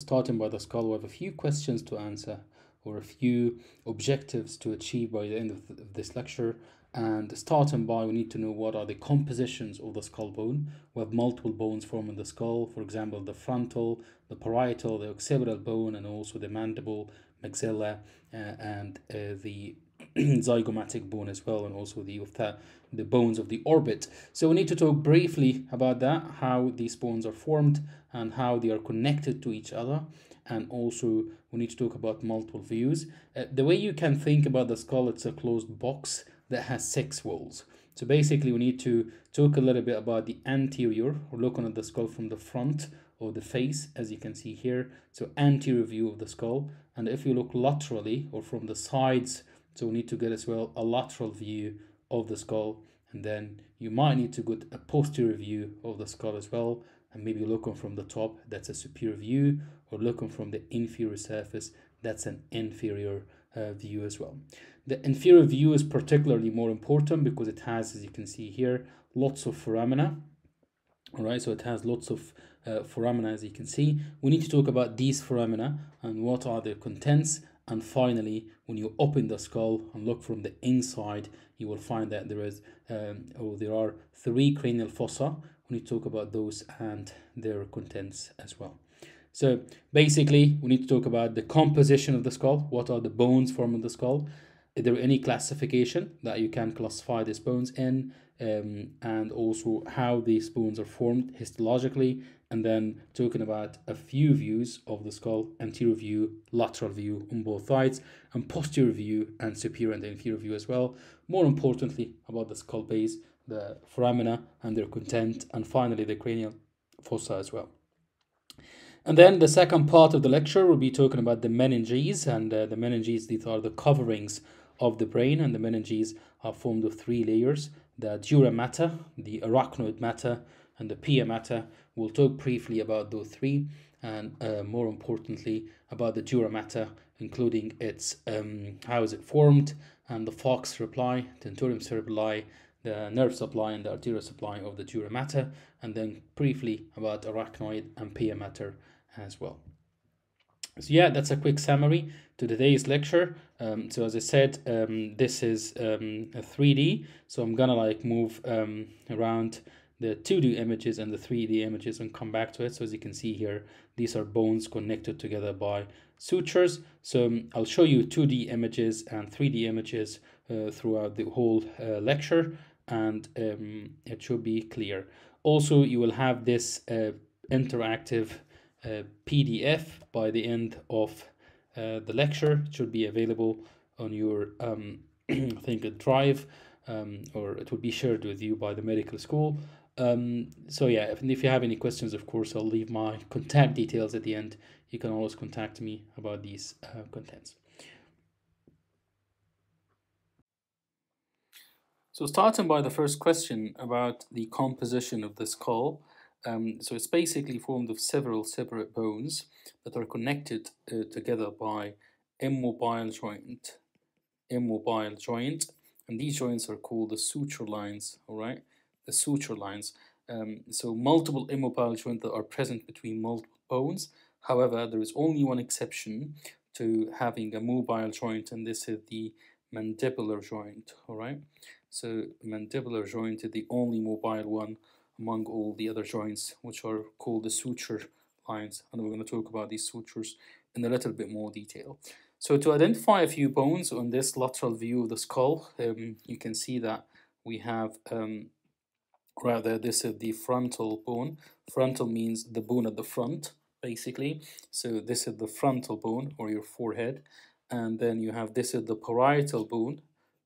starting by the skull, we have a few questions to answer or a few objectives to achieve by the end of, th of this lecture. And starting by, we need to know what are the compositions of the skull bone. We have multiple bones forming the skull, for example, the frontal, the parietal, the occipital bone, and also the mandible, maxilla, uh, and uh, the zygomatic bone as well, and also the of the bones of the orbit. So we need to talk briefly about that, how these bones are formed and how they are connected to each other. And also we need to talk about multiple views. Uh, the way you can think about the skull, it's a closed box that has six walls. So basically we need to talk a little bit about the anterior, or looking at the skull from the front or the face, as you can see here. So anterior view of the skull. And if you look laterally or from the sides, so we need to get as well a lateral view of the skull. And then you might need to get a posterior view of the skull as well. And maybe looking from the top, that's a superior view, or looking from the inferior surface, that's an inferior uh, view as well. The inferior view is particularly more important because it has, as you can see here, lots of foramina. All right, so it has lots of uh, foramina, as you can see. We need to talk about these foramina and what are their contents. And finally, when you open the skull and look from the inside, you will find that there is, um, or there are three cranial fossa. We need to talk about those and their contents as well. So basically, we need to talk about the composition of the skull. What are the bones forming the skull? Is there any classification that you can classify these bones in? Um, and also how these bones are formed histologically and then talking about a few views of the skull anterior view lateral view on both sides and posterior view and superior and inferior view as well. More importantly about the skull base the foramina and their content and finally the cranial fossa as well. And then the second part of the lecture will be talking about the meninges, and uh, the meninges, these are the coverings of the brain, and the meninges are formed of three layers, the dura mater, the arachnoid mater, and the pia mater. We'll talk briefly about those three, and uh, more importantly, about the dura mater, including its um, how is it formed, and the falx cerebri, tentorium cerebelli, the nerve supply and the arterial supply of the dura mater, and then briefly about arachnoid and pia mater as well. So yeah, that's a quick summary to today's lecture. Um, so as I said, um, this is um, a 3D, so I'm gonna like move um, around the 2D images and the 3D images and come back to it. So as you can see here, these are bones connected together by sutures. So um, I'll show you 2D images and 3D images uh, throughout the whole uh, lecture and um, it should be clear. Also, you will have this uh, interactive PDF by the end of uh, the lecture. It should be available on your, um, I think, a drive, um, or it will be shared with you by the medical school. Um, so yeah, if, if you have any questions, of course, I'll leave my contact details at the end. You can always contact me about these uh, contents. So starting by the first question about the composition of the skull, um, so it's basically formed of several separate bones that are connected uh, together by immobile joint, immobile joint, and these joints are called the suture lines. All right, the suture lines. Um, so multiple immobile joints that are present between multiple bones. However, there is only one exception to having a mobile joint, and this is the mandibular joint. All right, so mandibular joint is the only mobile one among all the other joints, which are called the suture lines. And we're going to talk about these sutures in a little bit more detail. So to identify a few bones on this lateral view of the skull, um, you can see that we have, um, rather, this is the frontal bone. Frontal means the bone at the front, basically. So this is the frontal bone, or your forehead. And then you have, this is the parietal bone.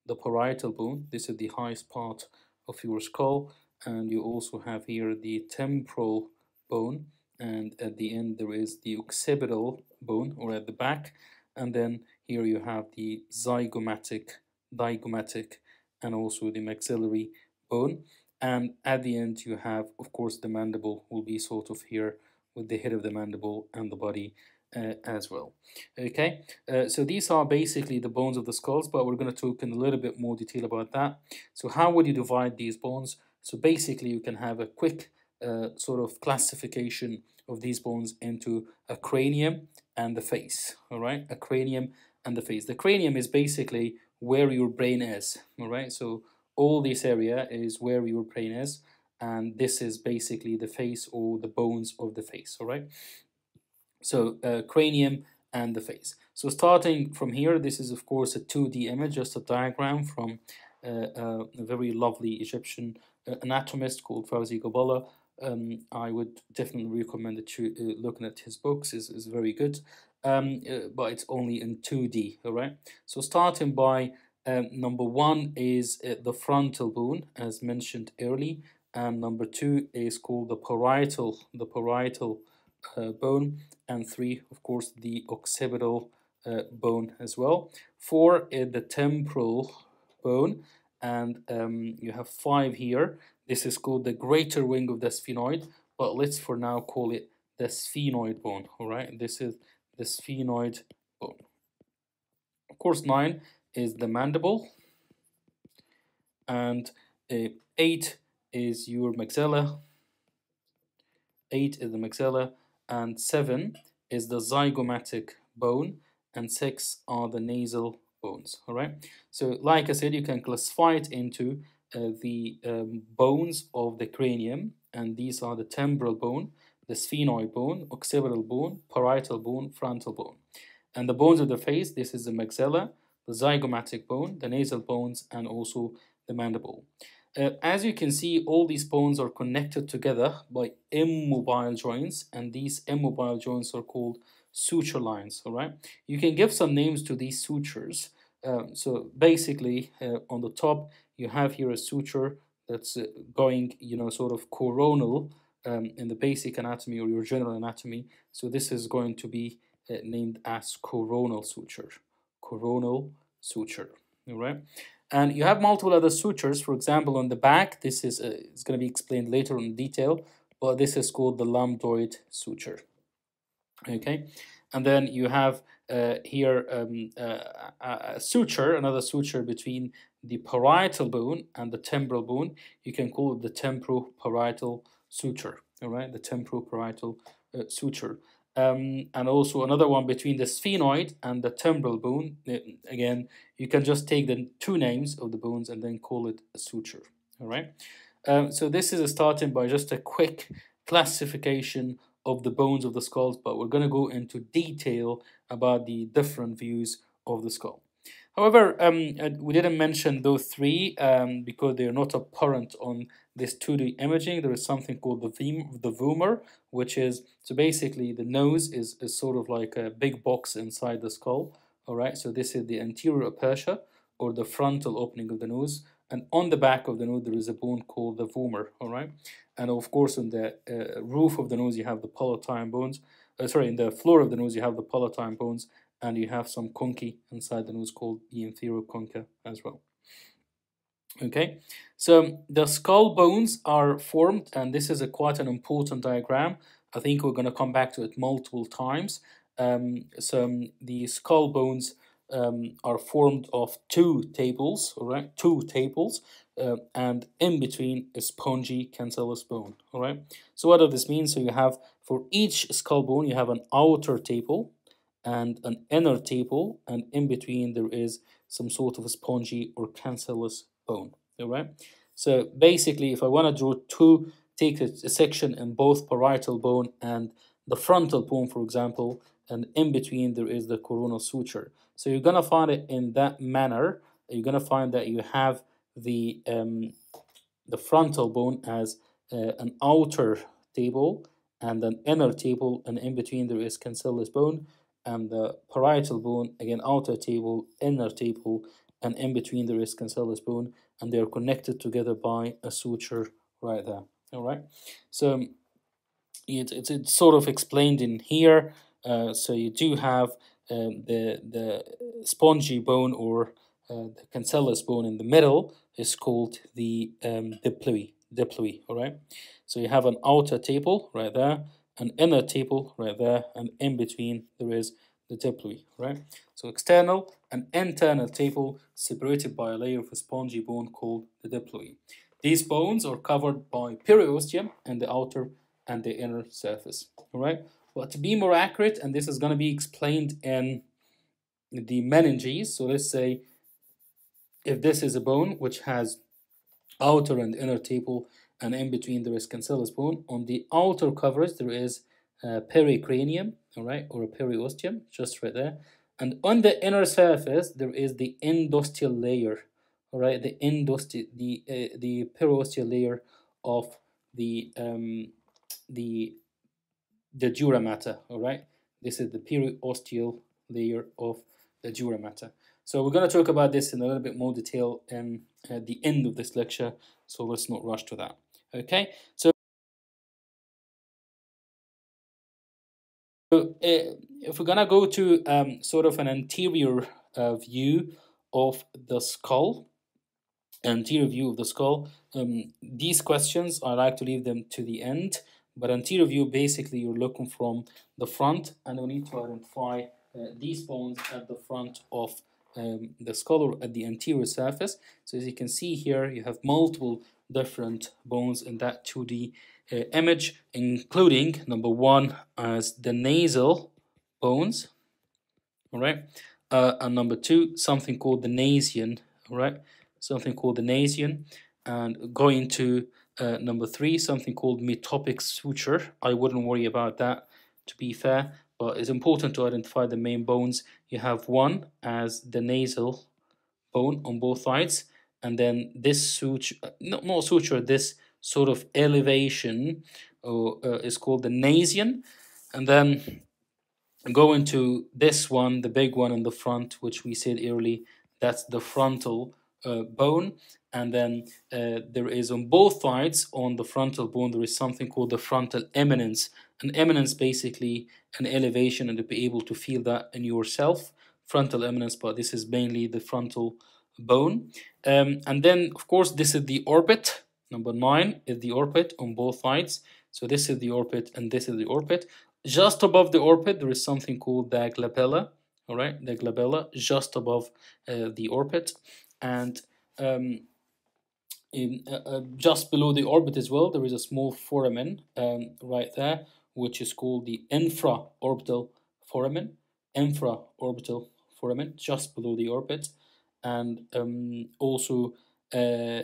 The parietal bone, this is the highest part of your skull and you also have here the temporal bone and at the end there is the occipital bone or at the back. And then here you have the zygomatic digomatic and also the maxillary bone. And at the end you have of course the mandible will be sort of here with the head of the mandible and the body uh, as well. Okay uh, so these are basically the bones of the skulls but we're going to talk in a little bit more detail about that. So how would you divide these bones so basically you can have a quick uh, sort of classification of these bones into a cranium and the face. All right, a cranium and the face. The cranium is basically where your brain is. All right, so all this area is where your brain is, and this is basically the face or the bones of the face. All right, so uh, cranium and the face. So starting from here, this is of course a 2D image, just a diagram from uh, uh, a very lovely Egyptian anatomist called Fawzi Gabala. Um, I would definitely recommend that you uh, looking at his books is, is very good, um, uh, but it's only in 2D, all right? So starting by um, number one is uh, the frontal bone, as mentioned early, and number two is called the parietal, the parietal bone, and three, of course, the occipital uh, bone as well. Four is the temporal bone, and um, you have five here. This is called the greater wing of the sphenoid, but let's for now call it the sphenoid bone. All right, this is the sphenoid bone. Of course, nine is the mandible, and uh, eight is your maxilla. Eight is the maxilla, and seven is the zygomatic bone, and six are the nasal bones. All right. So, like I said, you can classify it into uh, the um, bones of the cranium, and these are the temporal bone, the sphenoid bone, occipital bone, parietal bone, frontal bone. And the bones of the face, this is the maxilla, the zygomatic bone, the nasal bones, and also the mandible. Uh, as you can see, all these bones are connected together by immobile joints, and these immobile joints are called suture lines, all right? You can give some names to these sutures. Um, so basically, uh, on the top, you have here a suture that's uh, going, you know, sort of coronal um, in the basic anatomy or your general anatomy. So this is going to be uh, named as coronal suture, coronal suture, all right? And you have multiple other sutures. For example, on the back, this is uh, it's going to be explained later in detail, but this is called the lambdoid suture okay? And then you have uh, here um, uh, a suture another suture between the parietal bone and the temporal bone. You can call it the temporoparietal suture all right the temporoparietal uh, suture. Um, and also another one between the sphenoid and the temporal bone. Uh, again you can just take the two names of the bones and then call it a suture all right um, so this is starting by just a quick classification of the bones of the skulls, but we're going to go into detail about the different views of the skull. However, um, uh, we didn't mention those three um, because they are not apparent on this 2D imaging. There is something called the theme, the vomer, which is so basically the nose is, is sort of like a big box inside the skull. All right, so this is the anterior aperture or the frontal opening of the nose, and on the back of the nose there is a bone called the vomer. All right, and of course on the uh, roof of the nose you have the palatine bones uh, sorry in the floor of the nose you have the palatine bones and you have some conchae inside the nose called the inferior concha as well. Okay so the skull bones are formed and this is a quite an important diagram. I think we're going to come back to it multiple times. Um, so the skull bones um, are formed of two tables, all right, two tables, uh, and in between a spongy cancellous bone, all right. So what does this mean? So you have for each skull bone, you have an outer table and an inner table, and in between there is some sort of a spongy or cancellous bone, all right. So basically, if I want to draw two, take a, a section in both parietal bone and the frontal bone, for example, and in between there is the coronal suture. So you're to find it in that manner. You're to find that you have the, um, the frontal bone as uh, an outer table and an inner table, and in between there is cancellous bone, and the parietal bone, again, outer table, inner table, and in between there is cancellous bone, and they are connected together by a suture right there. All right, so it, it's, it's sort of explained in here. Uh, so you do have um, the the spongy bone or uh, the cancellous bone in the middle is called the um, diploe. Diploe, all right. So you have an outer table right there, an inner table right there, and in between there is the diploe, right? So external and internal table separated by a layer of a spongy bone called the diploe. These bones are covered by periosteum in the outer and the inner surface. All right. But to be more accurate, and this is going to be explained in the meninges. So let's say if this is a bone which has outer and inner table, and in between there is cancellous bone. On the outer coverage there is pericranium, all right, or a periosteum, just right there. And on the inner surface there is the endosteal layer, all right, the endosteal, the uh, the periosteal layer of the um, the the dura mater, all right. This is the periosteal layer of the dura mater. So we're going to talk about this in a little bit more detail in at uh, the end of this lecture, so let's not rush to that. Okay, so uh, if we're gonna go to um, sort of an anterior uh, view of the skull, anterior view of the skull, um, these questions I like to leave them to the end. But anterior view, basically, you're looking from the front, and we need to identify uh, these bones at the front of um, the skull at the anterior surface. So as you can see here, you have multiple different bones in that 2D uh, image, including number one as the nasal bones, all right, uh, and number two, something called the Nasion, all right, something called the Nasion, and going to uh, number three, something called metopic suture. I wouldn't worry about that, to be fair but it's important to identify the main bones. You have one as the nasal bone on both sides, and then this suture, not, not suture, this sort of elevation uh, is called the nasion, and then go into this one, the big one in the front, which we said earlier, that's the frontal uh, bone, and then uh, there is on both sides on the frontal bone there is something called the frontal eminence. An eminence basically an elevation and to be able to feel that in yourself. Frontal eminence but this is mainly the frontal bone. Um, and then of course this is the orbit. Number nine is the orbit on both sides. So this is the orbit and this is the orbit. Just above the orbit there is something called the glabella. All right the glabella just above uh, the orbit. And um, in, uh, uh, just below the orbit as well, there is a small foramen um, right there, which is called the infraorbital foramen. Infraorbital foramen, just below the orbit. And um, also uh,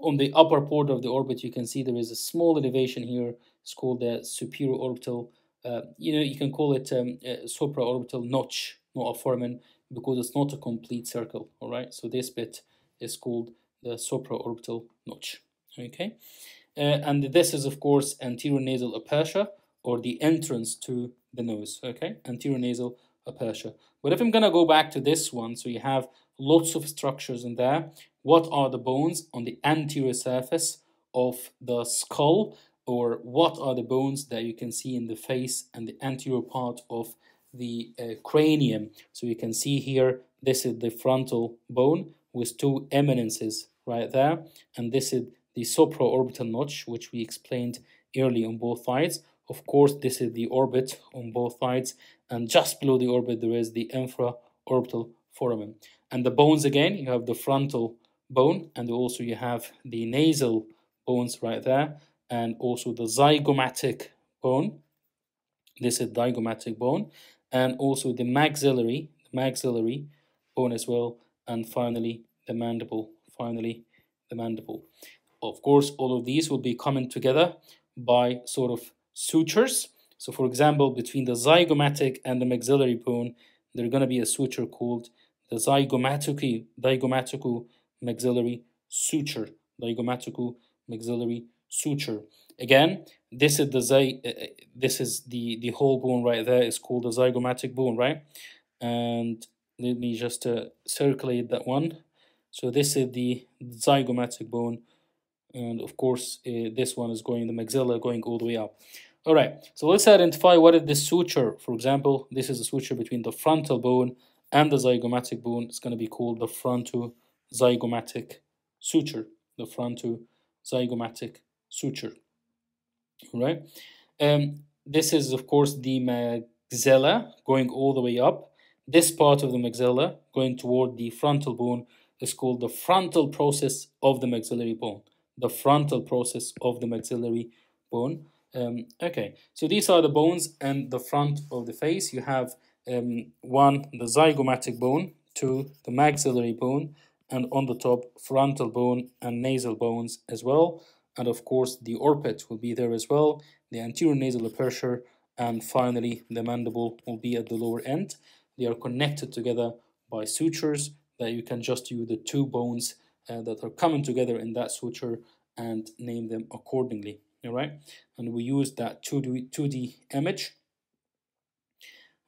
on the upper part of the orbit, you can see there is a small elevation here. It's called the superior orbital. Uh, you know, you can call it um, a supraorbital notch, not a foramen, because it's not a complete circle. All right, so this bit is called the supraorbital notch. Okay, uh, and this is of course anterior nasal aperture or the entrance to the nose. Okay, anterior nasal aperture. But if I'm gonna go back to this one, so you have lots of structures in there. What are the bones on the anterior surface of the skull? Or what are the bones that you can see in the face and the anterior part of the uh, cranium? So you can see here, this is the frontal bone with two eminences right there. And this is the supraorbital notch, which we explained early on both sides. Of course, this is the orbit on both sides. And just below the orbit, there is the infraorbital foramen. And the bones again, you have the frontal bone, and also you have the nasal bones right there, and also the zygomatic bone. This is zygomatic bone, and also the maxillary, maxillary bone as well, and finally the mandible finally the mandible. Of course, all of these will be coming together by sort of sutures. So for example, between the zygomatic and the maxillary bone, there's going to be a suture called the zygomatico, zygomatico maxillary suture. Zygomatico maxillary suture. Again, this is the uh, uh, this is the the whole bone right there is called the zygomatic bone, right? And let me just uh, circulate that one. So this is the zygomatic bone. And of course, uh, this one is going, the maxilla going all the way up. All right, so let's identify what is this suture. For example, this is a suture between the frontal bone and the zygomatic bone. It's going to be called the fronto-zygomatic suture. The fronto-zygomatic suture. All right. Um, this is, of course, the maxilla going all the way up. This part of the maxilla going toward the frontal bone is called the frontal process of the maxillary bone. The frontal process of the maxillary bone. Um, okay, so these are the bones and the front of the face. You have um, one, the zygomatic bone, two, the maxillary bone, and on the top, frontal bone and nasal bones as well. And of course, the orbit will be there as well, the anterior nasal aperture, and finally, the mandible will be at the lower end. They are connected together by sutures that you can just use the two bones uh, that are coming together in that suture and name them accordingly all right? And we use that 2D, 2D image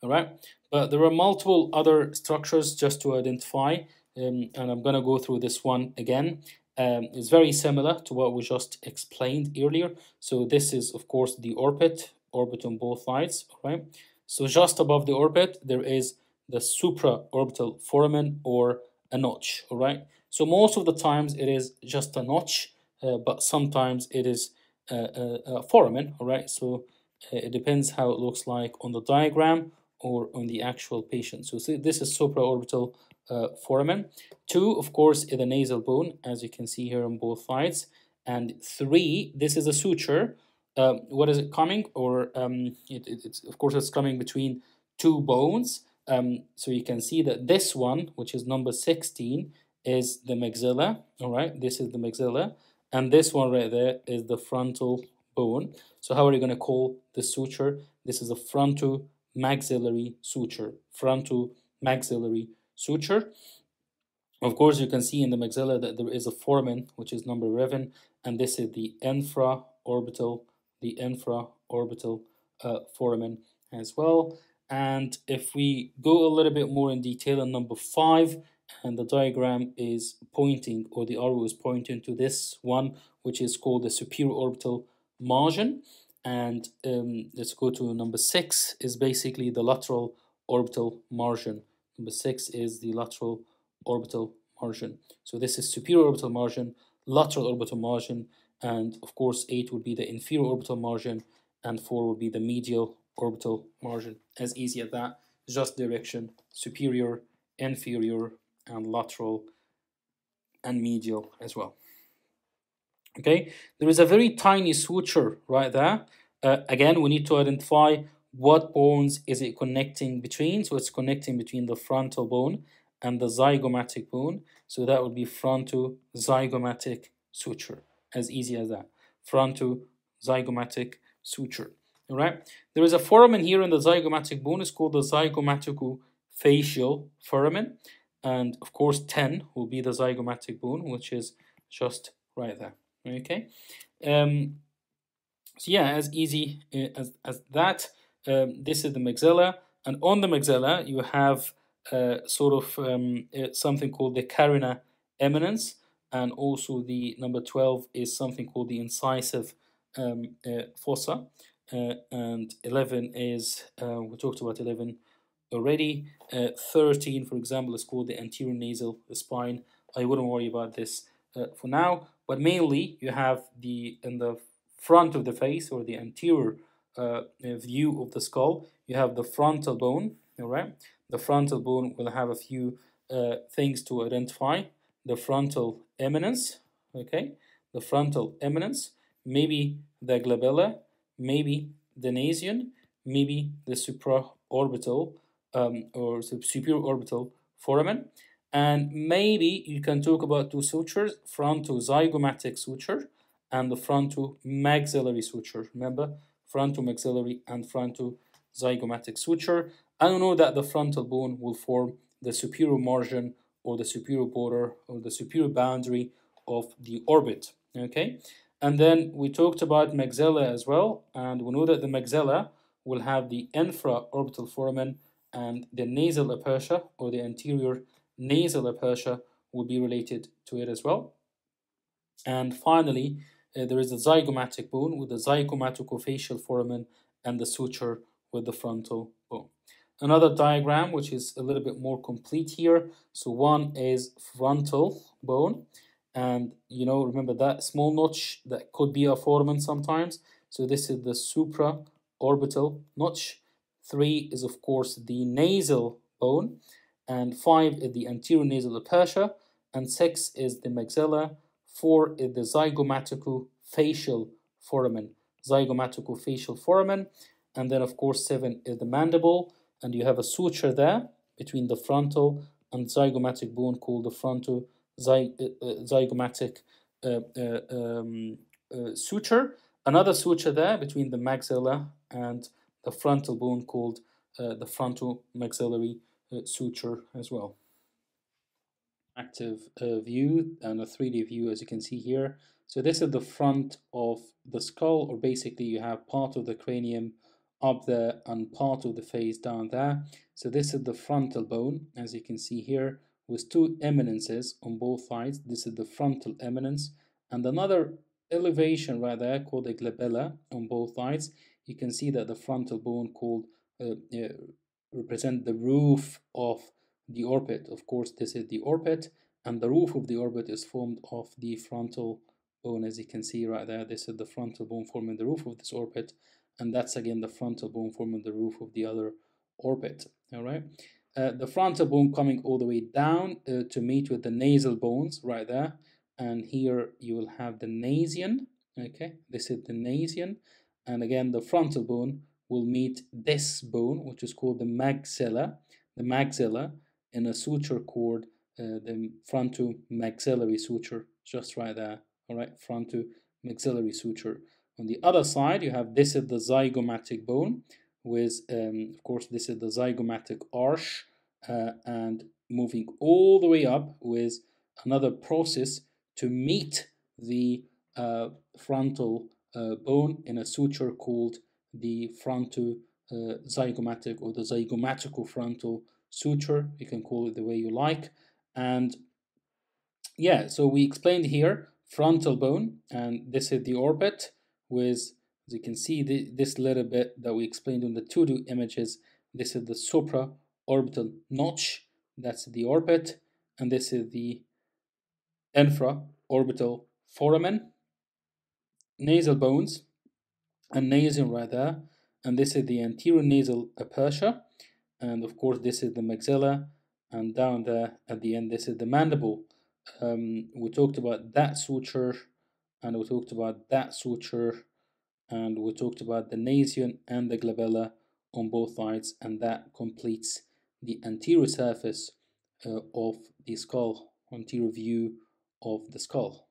all right? But there are multiple other structures just to identify um, and I'm gonna go through this one again. Um, it's very similar to what we just explained earlier. So this is of course the orbit orbit on both sides all right? So just above the orbit there is the supraorbital foramen or a notch all right so most of the times it is just a notch uh, but sometimes it is a, a, a foramen, all right? So uh, it depends how it looks like on the diagram or on the actual patient. So this is supraorbital uh, foramen. Two, of course, is the nasal bone, as you can see here on both sides. And three, this is a suture. Um, what is it coming? Or um, it, it, it's of course it's coming between two bones. Um, so you can see that this one, which is number 16, is the maxilla. All right, this is the maxilla. And this one right there is the frontal bone. So how are you going to call the suture? This is a frontal maxillary suture. Frontal maxillary suture. Of course, you can see in the maxilla that there is a foramen, which is number 11, and this is the infraorbital, the infraorbital uh, foramen as well. And if we go a little bit more in detail on number 5, and the diagram is pointing or the arrow is pointing to this one which is called the superior orbital margin. And um, let's go to number six is basically the lateral orbital margin. Number six is the lateral orbital margin. So this is superior orbital margin lateral orbital margin and of course eight would be the inferior orbital margin and four would be the medial orbital margin as easy as that just direction superior inferior and lateral and medial as well. Okay, there is a very tiny suture right there. Uh, again, we need to identify what bones is it connecting between. So it's connecting between the frontal bone and the zygomatic bone. So that would be fronto-zygomatic suture, as easy as that. Fronto-zygomatic suture. All right. There is a foramen here in the zygomatic bone. It's called the zygomaticofacial foramen. And of course, 10 will be the zygomatic bone, which is just right there. Okay. Um, so yeah, as easy uh, as, as that. Um, this is the maxilla. And on the maxilla, you have uh, sort of um, uh, something called the canine eminence. And also the number 12 is something called the incisive um, uh, fossa. Uh, and 11 is, uh, we talked about 11 already. Uh, 13, for example, is called the anterior nasal spine. I wouldn't worry about this uh, for now, but mainly you have the in the front of the face or the anterior uh, view of the skull, you have the frontal bone. All right, the frontal bone will have a few things to identify. The frontal eminence, okay, the frontal eminence, maybe the glabella, maybe the nasion, maybe the supraorbital um, or superior orbital foramen. And maybe you can talk about two sutures, fronto-zygomatic suture and the fronto-maxillary suture. Remember, fronto-maxillary and fronto-zygomatic suture. I don't know that the frontal bone will form the superior margin or the superior border or the superior boundary of the orbit. Okay, and then we talked about maxilla as well, and we know that the maxilla will have the infraorbital foramen and the nasal aperture or the anterior nasal aperture will be related to it as well. And finally, uh, there is the zygomatic bone with the zygomaticofacial foramen and the suture with the frontal bone. Another diagram which is a little bit more complete here. So one is frontal bone and you know remember that small notch that could be a foramen sometimes. So this is the supra-orbital notch 3 is of course the nasal bone, and 5 is the anterior nasal aperture, and 6 is the maxilla, 4 is the zygomaticofacial foramen. zygomaticofacial foramen. And then, of course, seven is the mandible. And you have a suture there between the frontal and zygomatic bone called the fronto uh, uh, zygomatic uh, um, suture. Another suture there between the maxilla and the frontal bone called the frontal maxillary suture as well active uh, view and a 3D view as you can see here. So this is the front of the skull or basically you have part of the cranium up there and part of the face down there. So this is the frontal bone as you can see here with two eminences on both sides. This is the frontal eminence and another elevation right there called the glabella on both sides. You can see that the frontal bone called uh, uh, represent the roof of the orbit. Of course, this is the orbit, and the roof of the orbit is formed of the frontal bone, as you can see right there. This is the frontal bone forming the roof of this orbit, and that's again the frontal bone forming the roof of the other orbit. All right. Uh, the frontal bone coming all the way down uh, to meet with the nasal bones right there, and here you will have the nasion. Okay, this is the nasion, and again the frontal bone will meet this bone, which is called the maxilla. The maxilla in a suture cord, uh, the fronto-maxillary suture, just right there, all right, fronto-maxillary suture. On the other side, you have this is the zygomatic bone, with, um, of course, this is the zygomatic arch, uh, and moving all the way up with another process to meet the uh, frontal uh, bone in a suture called the fronto uh, zygomatic or the zygomatico frontal suture. You can call it the way you like. And yeah, so we explained here frontal bone, and this is the orbit with, as you can see, the, this little bit that we explained on the 2D images. This is the supra orbital notch, that's the orbit, and this is the infra orbital foramen, nasal bones, and nasion right there, and this is the anterior nasal aperture, and of course this is the maxilla and down there at the end this is the mandible um, we talked about that suture and we talked about that suture and we talked about the nasion and the glabella on both sides and that completes the anterior surface uh, of the skull anterior view of the skull.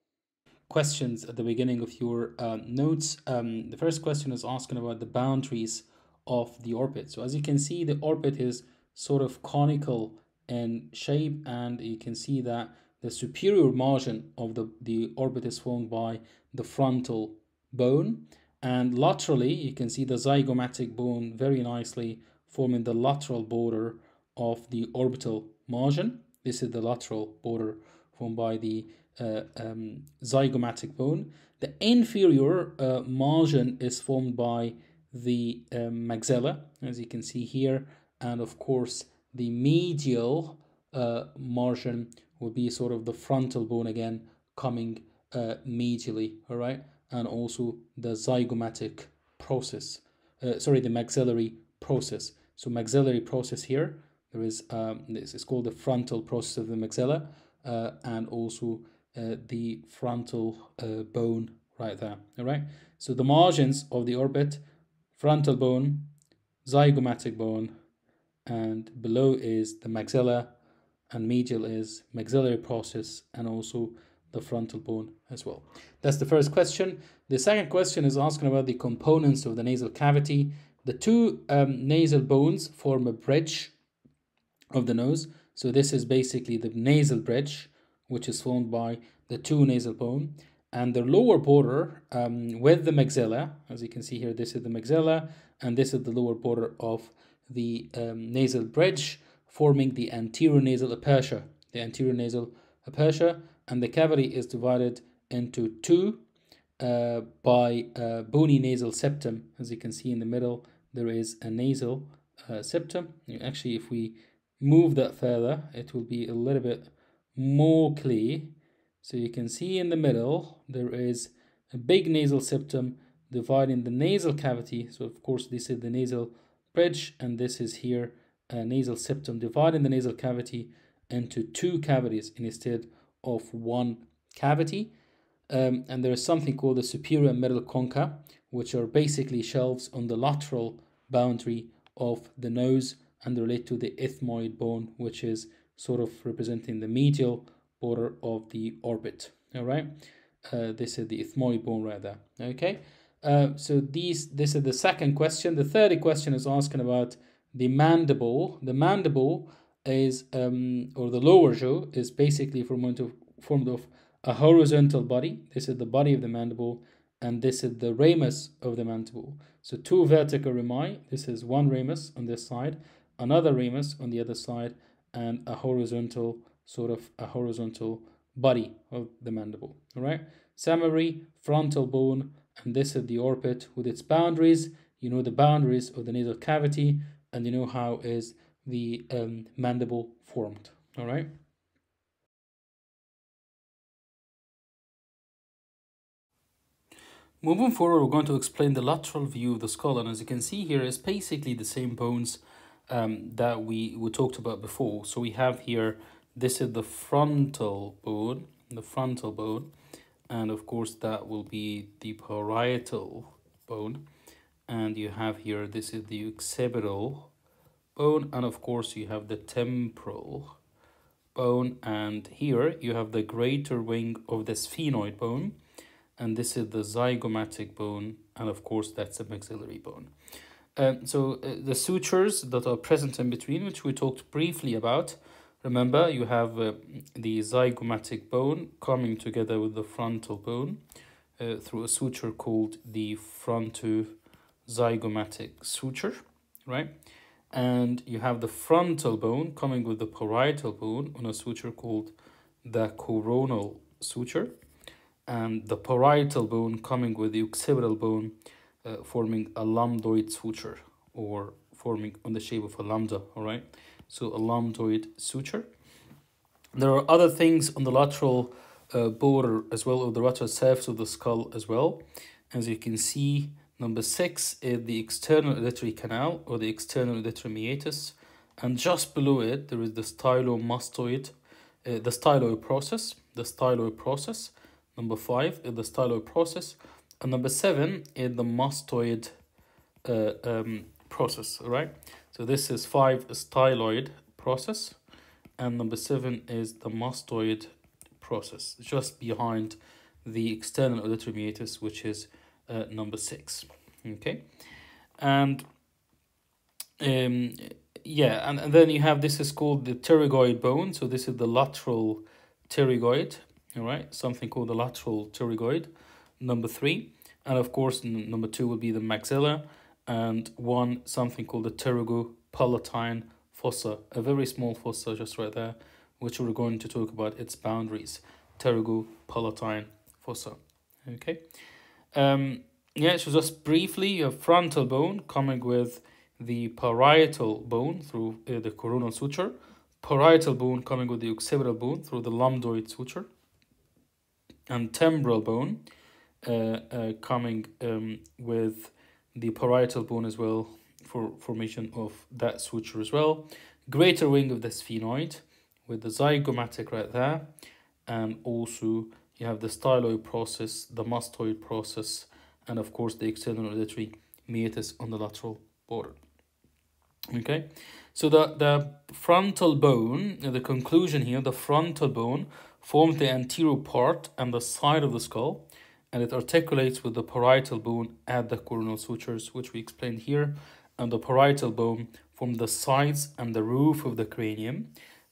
Questions at the beginning of your uh, notes. Um, the first question is asking about the boundaries of the orbit. So as you can see, the orbit is sort of conical in shape and you can see that the superior margin of the, the orbit is formed by the frontal bone and laterally you can see the zygomatic bone very nicely forming the lateral border of the orbital margin. This is the lateral border formed by the uh, um, zygomatic bone. The inferior uh, margin is formed by the um, maxilla, as you can see here, and of course the medial uh, margin will be sort of the frontal bone again coming uh, medially, all right, and also the zygomatic process, uh, sorry, the maxillary process. So maxillary process here, there is um, this is called the frontal process of the maxilla, uh, and also uh, the frontal uh, bone right there, all right. So the margins of the orbit frontal bone, zygomatic bone, and below is the maxilla, and medial is maxillary process, and also the frontal bone as well. That's the first question. The second question is asking about the components of the nasal cavity. The two um, nasal bones form a bridge of the nose. So this is basically the nasal bridge, which is formed by the two nasal bone and the lower border um, with the maxilla, as you can see here, this is the maxilla, and this is the lower border of the um, nasal bridge, forming the anterior nasal aperture. The anterior nasal aperture, and the cavity is divided into two uh, by a bony nasal septum. As you can see in the middle, there is a nasal uh, septum. Actually, if we move that further, it will be a little bit more clear so you can see in the middle, there is a big nasal septum dividing the nasal cavity. So of course, this is the nasal bridge, and this is here a nasal septum dividing the nasal cavity into two cavities instead of one cavity. Um, and there is something called the superior middle concha, which are basically shelves on the lateral boundary of the nose and relate to the ethmoid bone, which is sort of representing the medial border of the orbit. All right, uh, this is the ethmoid bone right there. Okay, uh, so these this is the second question. The third question is asking about the mandible. The mandible is um, or the lower jaw is basically formed of, formed of a horizontal body. This is the body of the mandible, and this is the ramus of the mandible. So two vertical rami. This is one ramus on this side, another ramus on the other side, and a horizontal sort of a horizontal body of the mandible. All right. Summary: frontal bone, and this is the orbit with its boundaries. You know the boundaries of the nasal cavity, and you know how is the um, mandible formed. All right. Moving forward, we're going to explain the lateral view of the skull. And as you can see here, it's basically the same bones um, that we, we talked about before. So we have here, this is the frontal bone, the frontal bone. And of course, that will be the parietal bone. And you have here, this is the occipital bone. And of course, you have the temporal bone. And here you have the greater wing of the sphenoid bone and this is the zygomatic bone, and of course that's a maxillary bone. Um, so uh, the sutures that are present in between, which we talked briefly about, remember you have uh, the zygomatic bone coming together with the frontal bone uh, through a suture called the frontozygomatic suture, right? And you have the frontal bone coming with the parietal bone on a suture called the coronal suture and the parietal bone coming with the occipital bone uh, forming a lambdoid suture or forming on the shape of a lambda all right? So a lambdoid suture. There are other things on the lateral uh, border as well of the lateral surface of the skull as well. As you can see number six is the external auditory canal or the external auditory meatus and just below it there is the stylomastoid uh, the styloid process the styloid process Number five is the styloid process. And number seven is the mastoid uh, um, process, right? So this is five styloid process. And number seven is the mastoid process, just behind the external auditory meatus, which is uh, number six. Okay. And um, yeah, and, and then you have this is called the pterygoid bone. So this is the lateral pterygoid all right something called the lateral pterygoid number three and of course number two will be the maxilla and one something called the pterygopalatine fossa a very small fossa just right there which we're going to talk about its boundaries pterygopalatine fossa okay um yeah so just briefly a frontal bone coming with the parietal bone through uh, the coronal suture parietal bone coming with the occipital bone through the lambdoid suture and temporal bone uh, uh, coming um, with the parietal bone as well for formation of that suture as well. Greater wing of the sphenoid with the zygomatic right there. And also you have the styloid process, the mastoid process, and of course the external auditory meatus on the lateral border. Okay, so the, the frontal bone, the conclusion here, the frontal bone forms the anterior part and the side of the skull, and it articulates with the parietal bone at the coronal sutures, which we explained here, and the parietal bone form the sides and the roof of the cranium.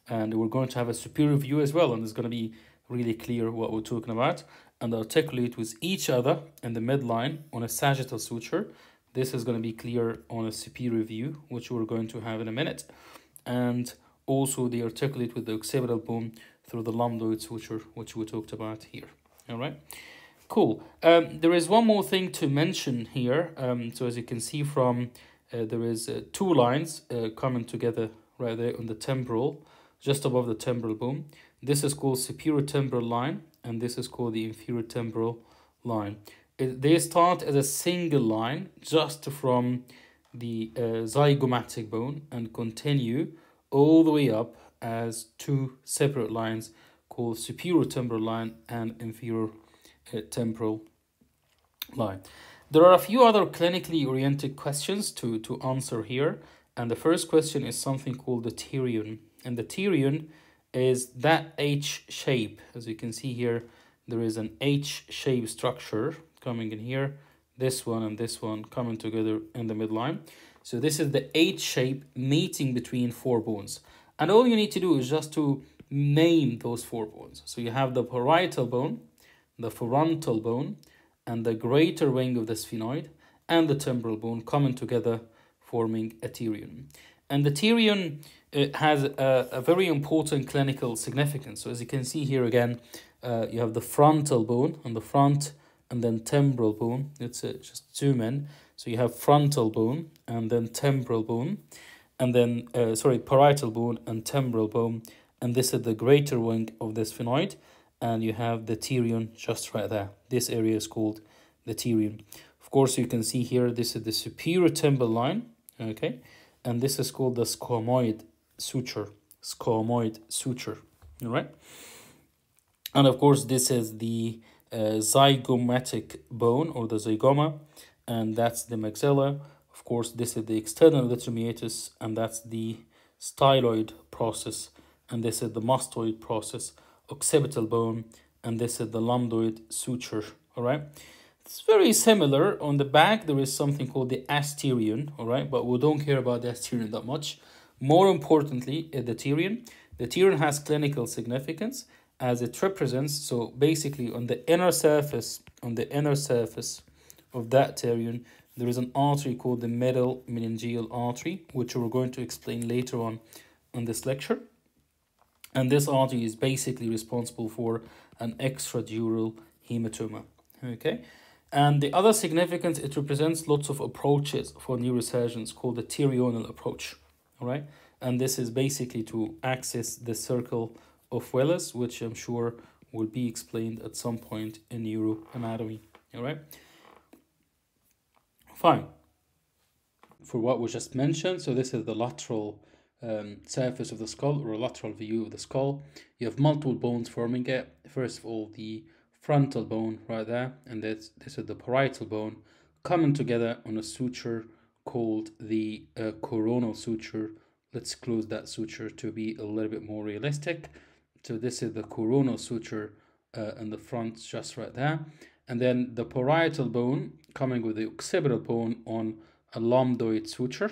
And we're going to have a superior view as well, and it's going to be really clear what we're talking about. And articulate with each other in the midline on a sagittal suture. This is going to be clear on a superior view, which we're going to have in a minute. And also they articulate with the occipital bone through the lambdoid suture, which we talked about here. All right, cool. Um, there is one more thing to mention here. Um, so as you can see from, uh, there is uh, two lines uh, coming together right there on the temporal, just above the temporal bone. This is called superior temporal line, and this is called the inferior temporal line. They start as a single line just from the uh, zygomatic bone and continue all the way up as two separate lines called superior temporal line and inferior uh, temporal line. There are a few other clinically oriented questions to, to answer here. And the first question is something called the pterion. And the pterion is that H shape. As you can see here, there is an H shape structure coming in here. This one and this one coming together in the midline. So this is the H shape meeting between four bones. And all you need to do is just to name those four bones. So you have the parietal bone, the frontal bone, and the greater wing of the sphenoid and the temporal bone coming together forming a pterion. And the pterion uh, has a, a, very important clinical significance. So as you can see here again, uh, you have the frontal bone on the front and then temporal bone. Let's uh, just zoom in. So you have frontal bone and then temporal bone and then, uh, sorry, parietal bone and temporal bone. And this is the greater wing of the sphenoid and you have the pterion just right there. This area is called the pterion. Of course, you can see here, this is the superior temporal line, okay? And this is called the squamoid suture, squamoid suture, all right? And of course, this is the uh, zygomatic bone or the zygoma, and that's the maxilla. Of course, this is the external elytrum and that's the styloid process, and this is the mastoid process occipital bone, and this is the lambdoid suture, all right? It's very similar. On the back, there is something called the asterion, all right? But we don't care about the asterion that much. More importantly, uh, the pterion. The pterion has clinical significance as it represents, so basically on the inner surface, on the inner surface of that pterion, there is an artery called the middle meningeal artery, which we're going to explain later on in this lecture. And this artery is basically responsible for an extradural hematoma. Okay. And the other significance, it represents lots of approaches for neurosurgeons called the pterional approach. All right. And this is basically to access the circle of Willis, which I'm sure will be explained at some point in neuroanatomy. All right. Fine. For what was just mentioned, so this is the lateral um, surface of the skull or a lateral view of the skull. You have multiple bones forming it. First of all, the frontal bone right there, and this, this is the parietal bone coming together on a suture called the uh, coronal suture. Let's close that suture to be a little bit more realistic. So this is the coronal suture uh, in the front, just right there. And then the parietal bone coming with the occipital bone on a lambdoid suture.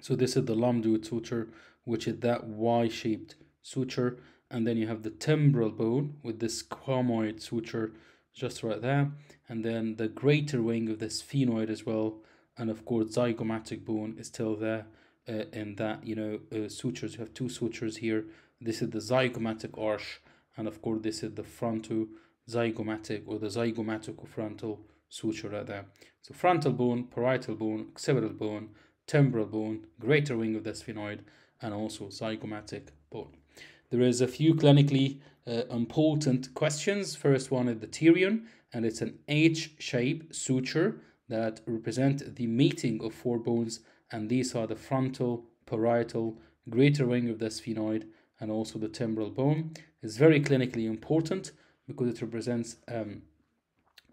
So this is the lambdoid suture, which is that Y-shaped suture. And then you have the temporal bone with this squamoid suture just right there. And then the greater wing of the sphenoid as well. And of course, zygomatic bone is still there uh, in that, you know, uh, sutures. You have two sutures here. This is the zygomatic arch. And of course, this is the frontal zygomatic or the zygomatic frontal suture right there. So frontal bone, parietal bone, occipital bone, temporal bone, greater wing of the sphenoid, and also zygomatic bone. There is a few clinically uh, important questions. First one is the pterion, and it's an H-shaped suture that represent the meeting of four bones, and these are the frontal, parietal, greater wing of the sphenoid, and also the temporal bone. It's very clinically important because it represents um,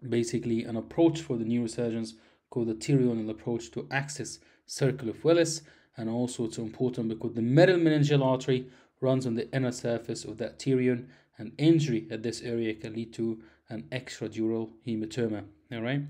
basically an approach for the neurosurgeons called the pterional approach to access circle of Willis, and also it's important because the middle meningeal artery runs on the inner surface of that pterion, and injury at this area can lead to an extradural hematoma. All right.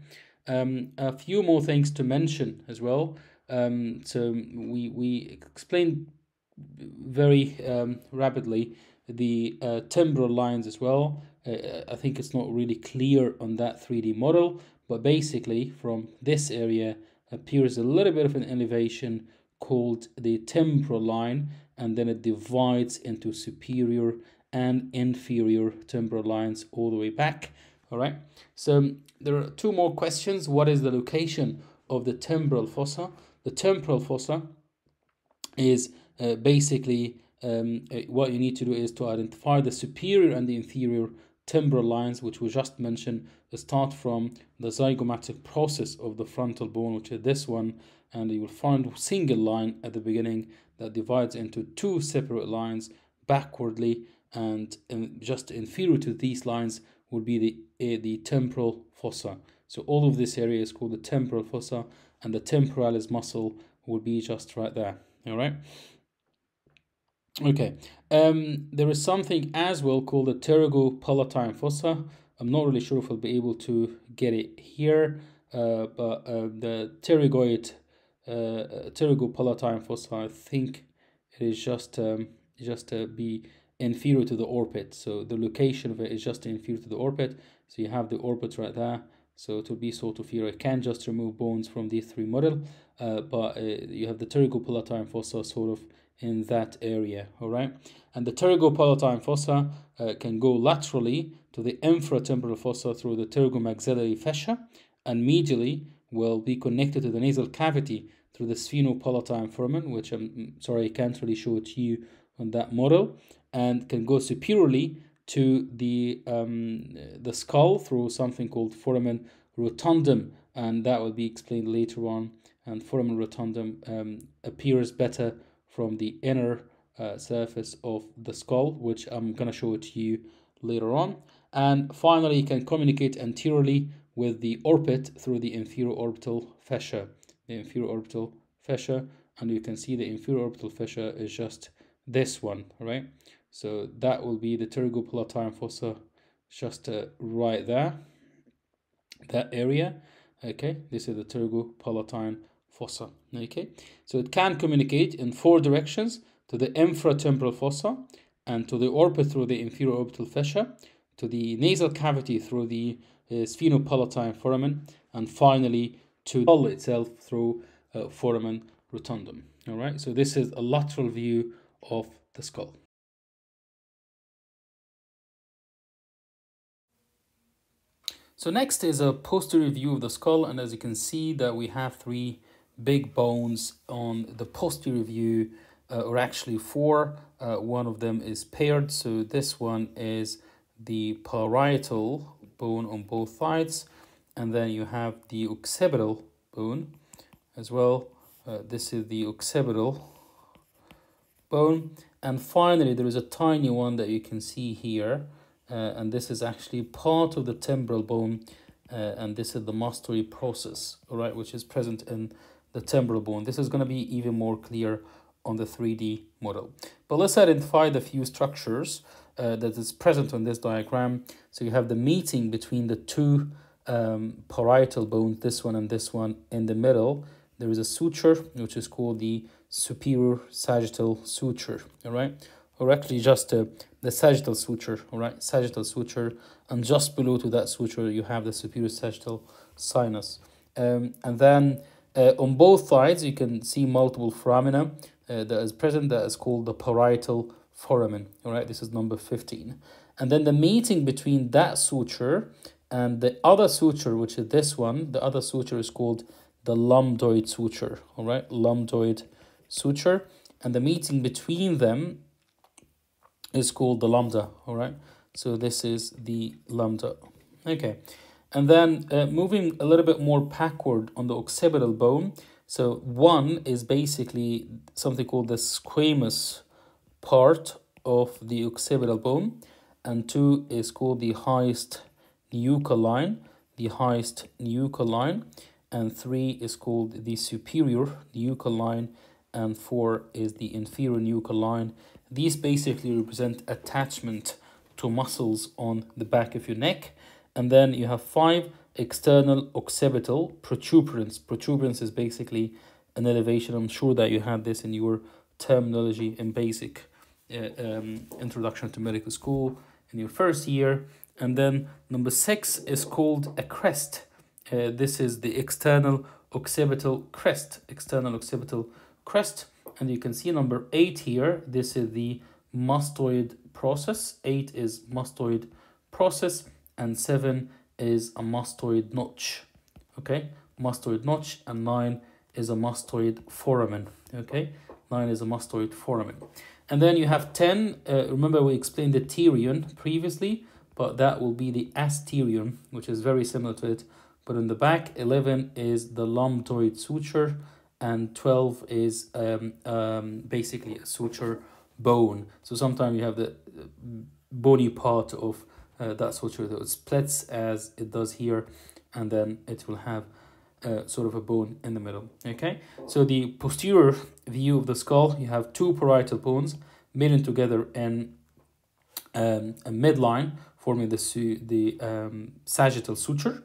Um, a few more things to mention as well. Um, so we we explained very um, rapidly the uh, temporal lines as well. Uh, I think it's not really clear on that 3D model, but basically from this area appears a little bit of an elevation called the temporal line and then it divides into superior and inferior temporal lines all the way back all right so there are two more questions. What is the location of the temporal fossa? The temporal fossa is uh, basically um, uh, what you need to do is to identify the superior and the inferior temporal lines, which we just mentioned, start from the zygomatic process of the frontal bone, which is this one, and you will find a single line at the beginning that divides into two separate lines backwardly, and, and just inferior to these lines would be the uh, the temporal fossa. So all of this area is called the temporal fossa, and the temporalis muscle will be just right there. All right. Okay. Um, there is something as well called the pterygopalatine fossa. I'm not really sure if I'll be able to get it here, uh, but uh, the pterygoid, uh, pterygopalatine fossa, I think it is just um, just to be inferior to the orbit. So the location of it is just inferior to the orbit. So you have the orbit right there. So to be sort of here, I can just remove bones from these three model, uh, but uh, you have the pterygopalatine fossa sort of in that area, all right? And the pterygopalatine fossa uh, can go laterally to the infratemporal fossa through the pterygomaxillary fissure and medially will be connected to the nasal cavity through the sphenopalatine foramen, which I'm mm, sorry, I can't really show it to you on that model, and can go superiorly to the um, the skull through something called foramen rotundum, and that will be explained later on. And foramen rotundum um, appears better from the inner uh, surface of the skull, which I'm gonna show it to you later on. And finally, you can communicate anteriorly with the orbit through the inferior orbital fissure. The inferior orbital fissure, and you can see the inferior orbital fissure is just this one, right? So that will be the pterygopalatine fossa just uh, right there, that area. Okay, this is the pterygopalatine fossa. Okay, so it can communicate in four directions to the infratemporal fossa and to the orbit through the inferior orbital fissure, to the nasal cavity through the uh, sphenopalatine foramen, and finally to the itself through uh, foramen rotundum. All right, so this is a lateral view of the skull. So next is a posterior view of the skull and as you can see that we have three big bones on the posterior view uh, or actually four. Uh, one of them is paired so this one is the parietal bone on both sides and then you have the occipital bone as well. Uh, this is the occipital bone and finally there is a tiny one that you can see here uh, and this is actually part of the temporal bone uh, and this is the mastoid process all right which is present in the temporal bone. This is going to be even more clear on the 3d model. But let's identify the few structures uh, that is present on this diagram. So you have the meeting between the two um, parietal bones this one and this one in the middle. There is a suture which is called the superior sagittal suture all right or actually just uh, the sagittal suture, all right, sagittal suture, and just below to that suture you have the superior sagittal sinus. Um, and then uh, on both sides you can see multiple foramina uh, that is present that is called the parietal foramen, all right, this is number 15. And then the meeting between that suture and the other suture, which is this one, the other suture is called the lambdoid suture, all right, lambdoid suture. And the meeting between them is called the lambda, all right? So this is the lambda. Okay, and then uh, moving a little bit more backward on the occipital bone. So one is basically something called the squamous part of the occipital bone, and two is called the highest nuchal line, the highest nuchal line, and three is called the superior nuchal line, and four is the inferior nuchal line, these basically represent attachment to muscles on the back of your neck. And then you have five external occipital protuberance. Protuberance is basically an elevation. I'm sure that you had this in your terminology in basic uh, um, introduction to medical school in your first year. And then number six is called a crest. Uh, this is the external occipital crest, external occipital crest and you can see number 8 here. This is the mastoid process. 8 is mastoid process and 7 is a mastoid notch. Okay? Mastoid notch and 9 is a mastoid foramen. Okay? 9 is a mastoid foramen. And then you have 10 uh, remember we explained the pterion previously but that will be the asterion which is very similar to it. But in the back 11 is the lambdoid suture and 12 is um, um, basically a suture bone. So sometimes you have the bony part of uh, that suture that splits as it does here and then it will have uh, sort of a bone in the middle. Okay, so the posterior view of the skull, you have two parietal bones meeting together in um, a midline, forming the, the um, sagittal suture.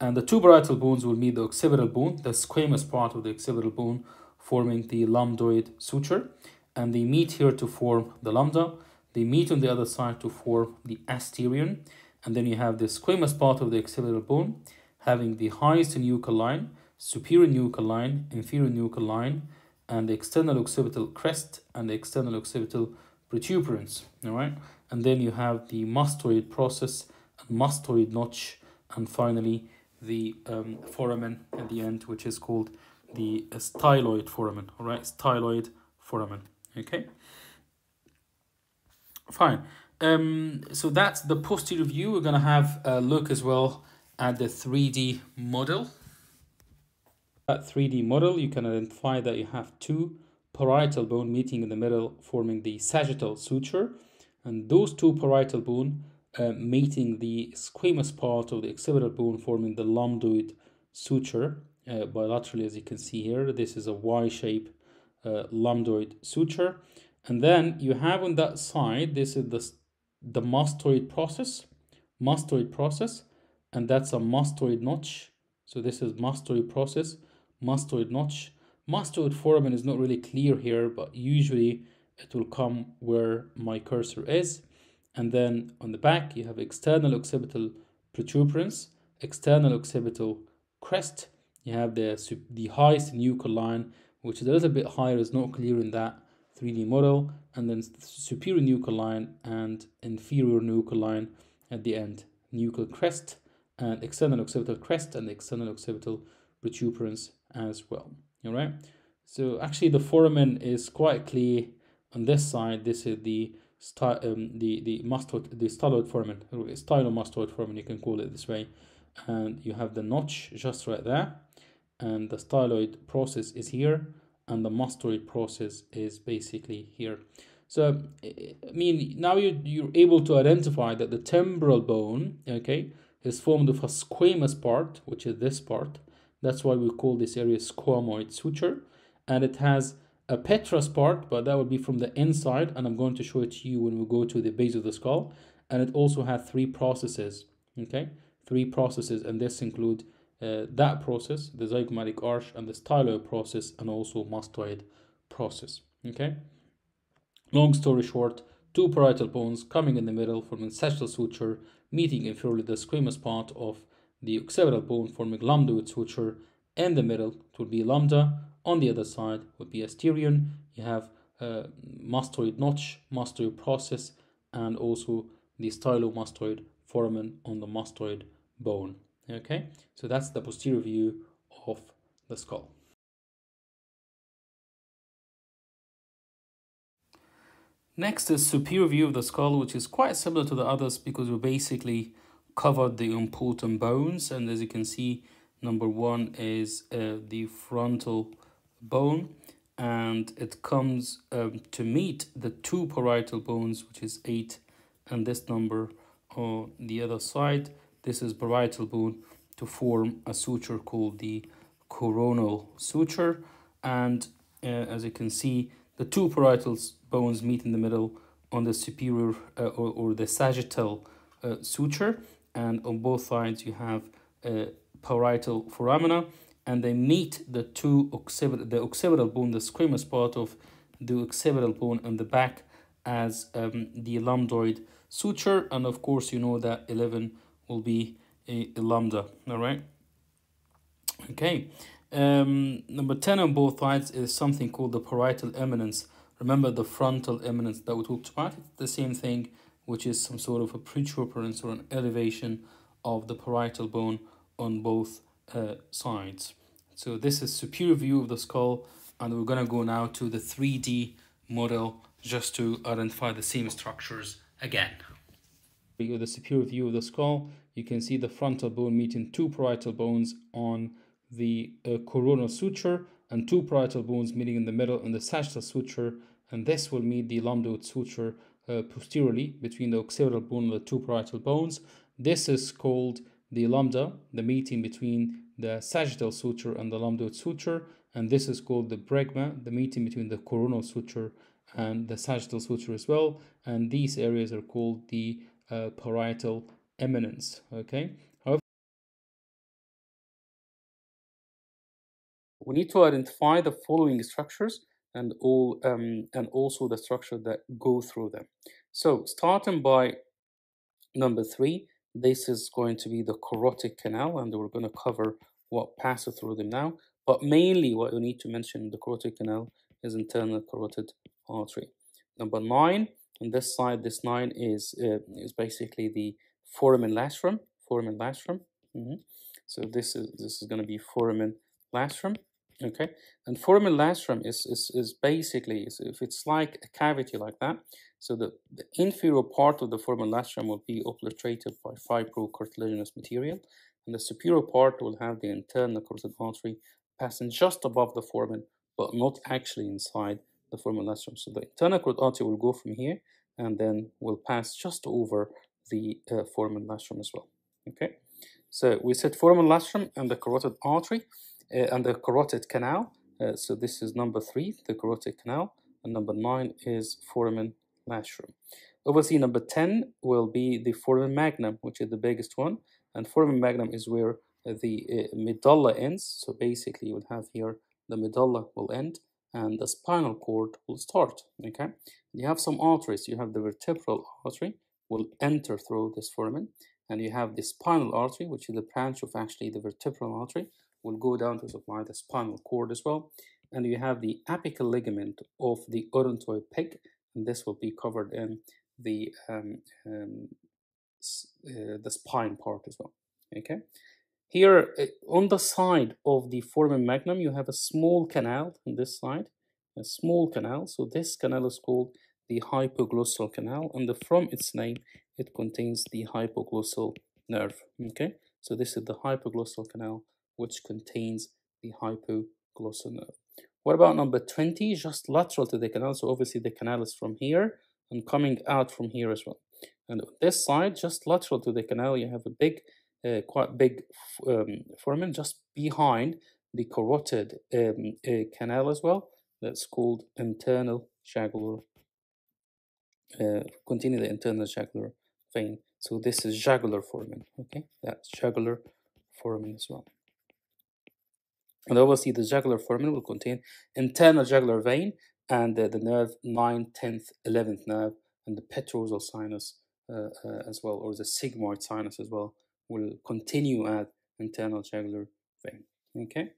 And the two parietal bones will meet the occipital bone, the squamous part of the occipital bone, forming the lambdoid suture. And they meet here to form the lambda. They meet on the other side to form the asterion. And then you have the squamous part of the occipital bone having the highest nuchal line, superior nuchal line, inferior nuchal line, and the external occipital crest and the external occipital protuberance. All right, and then you have the mastoid process and mastoid notch, and finally the um, foramen at the end, which is called the styloid foramen. All right, styloid foramen. Okay. Fine. Um, so that's the posterior view. We're gonna have a look as well at the 3D model. That 3D model, you can identify that you have two parietal bone meeting in the middle, forming the sagittal suture, and those two parietal bone uh, meeting the squamous part of the occipital bone, forming the lambdoid suture uh, bilaterally, as you can see here. This is a Y-shape uh, lambdoid suture. And then you have on that side, this is the, the mastoid process, mastoid process, and that's a mastoid notch. So this is mastoid process, mastoid notch. Mastoid foramen is not really clear here, but usually it will come where my cursor is. And then on the back, you have external occipital protuberance, external occipital crest. You have the, the highest nuchal line, which is a little bit higher, is not clear in that 3D model. And then superior nuchal line and inferior nuchal line at the end. Nuchal crest and external occipital crest and external occipital protuberance as well. All right. So actually, the foramen is quite clear on this side. This is the um, the the mastoid the styloid foramen, stylomastoid foramen. You can call it this way, and you have the notch just right there, and the styloid process is here, and the mastoid process is basically here. So I mean, now you you're able to identify that the temporal bone, okay, is formed of a squamous part, which is this part. That's why we call this area squamoid suture. And it has a petrous part, but that would be from the inside. And I'm going to show it to you when we go to the base of the skull. And it also has three processes, okay? Three processes, and this include uh, that process, the zygomatic arch, and the styloid process, and also mastoid process, okay? Long story short, two parietal bones coming in the middle forming sagittal suture, meeting inferiorly the squamous part of the occipital bone forming lambdoid suture. In the middle, it would be lambda. On the other side would be asterion. You have a mastoid notch, mastoid process, and also the stylomastoid foramen on the mastoid bone. Okay, so that's the posterior view of the skull. Next is superior view of the skull, which is quite similar to the others because we basically covered the important bones. And as you can see, number one is uh, the frontal bone. And it comes um, to meet the two parietal bones, which is 8, and this number on the other side. This is parietal bone to form a suture called the coronal suture. And uh, as you can see, the two parietal bones meet in the middle on the superior uh, or, or the sagittal uh, suture and on both sides you have uh, parietal foramina and they meet the two occipital, the occipital bone, the squamous part of the occipital bone on the back as um, the lambdoid suture and of course you know that 11 will be a, a lambda all right okay um, number 10 on both sides is something called the parietal eminence. Remember the frontal eminence that we talked about? It's the same thing, which is some sort of a protuberance or an elevation of the parietal bone on both uh, sides. So this is superior view of the skull, and we're going to go now to the 3D model just to identify the same structures again. With the superior view of the skull, you can see the frontal bone meeting two parietal bones on the uh, coronal suture and two parietal bones meeting in the middle in the sagittal suture and this will meet the lambdoid suture uh, posteriorly between the occipital bone and the two parietal bones. This is called the lambda, the meeting between the sagittal suture and the lambdoid suture, and this is called the bregma, the meeting between the coronal suture and the sagittal suture as well, and these areas are called the uh, parietal eminence. Okay. However, we need to identify the following structures and all um, and also the structure that go through them. So starting by number three, this is going to be the carotid canal, and we're going to cover what passes through them now. But mainly, what we need to mention the carotid canal is internal carotid artery. Number nine, on this side, this nine is uh, is basically the foramen lacerum. Foramen lacerum. Mm -hmm. So this is this is going to be foramen lacerum. Okay, and foramen lacerum is is, is basically is if it's like a cavity like that. So the, the inferior part of the foramen lacerum will be obliterated by fibrocartilaginous material, and the superior part will have the internal carotid artery passing just above the foramen, but not actually inside the foramen lacerum. So the internal carotid artery will go from here and then will pass just over the uh, foramen lacerum as well. Okay, so we said foramen lacerum and the carotid artery uh, and the carotid canal. Uh, so this is number three, the carotid canal, and number nine is foramen lacerum. Obviously, number 10 will be the foramen magnum, which is the biggest one. And foramen magnum is where the uh, medulla ends. So basically, you will have here the medulla will end and the spinal cord will start. Okay, you have some arteries. You have the vertebral artery will enter through this foramen, and you have the spinal artery, which is the branch of actually the vertebral artery, will go down to supply the spinal cord as well. And you have the apical ligament of the odontoid peg, and this will be covered in the um, um, uh, the spine part as well. Okay. Here uh, on the side of the foramen magnum, you have a small canal on this side, a small canal. So this canal is called the hypoglossal canal, and the, from its name, it contains the hypoglossal nerve. Okay, so this is the hypoglossal canal, which contains the hypoglossal nerve. What about number 20? Just lateral to the canal. So obviously the canal is from here and coming out from here as well. And on this side, just lateral to the canal, you have a big uh, quite big um, foramen just behind the carotid um, uh, canal as well. That's called internal jugular. Uh, continue the internal jugular vein. So this is jugular foramen. Okay, that's jugular foramen as well. And obviously the jugular foramen will contain internal jugular vein and uh, the nerve 9th, 10th, 11th nerve and the petrosal sinus uh, uh, as well, or the sigmoid sinus as well will continue at internal jugular vein. Okay,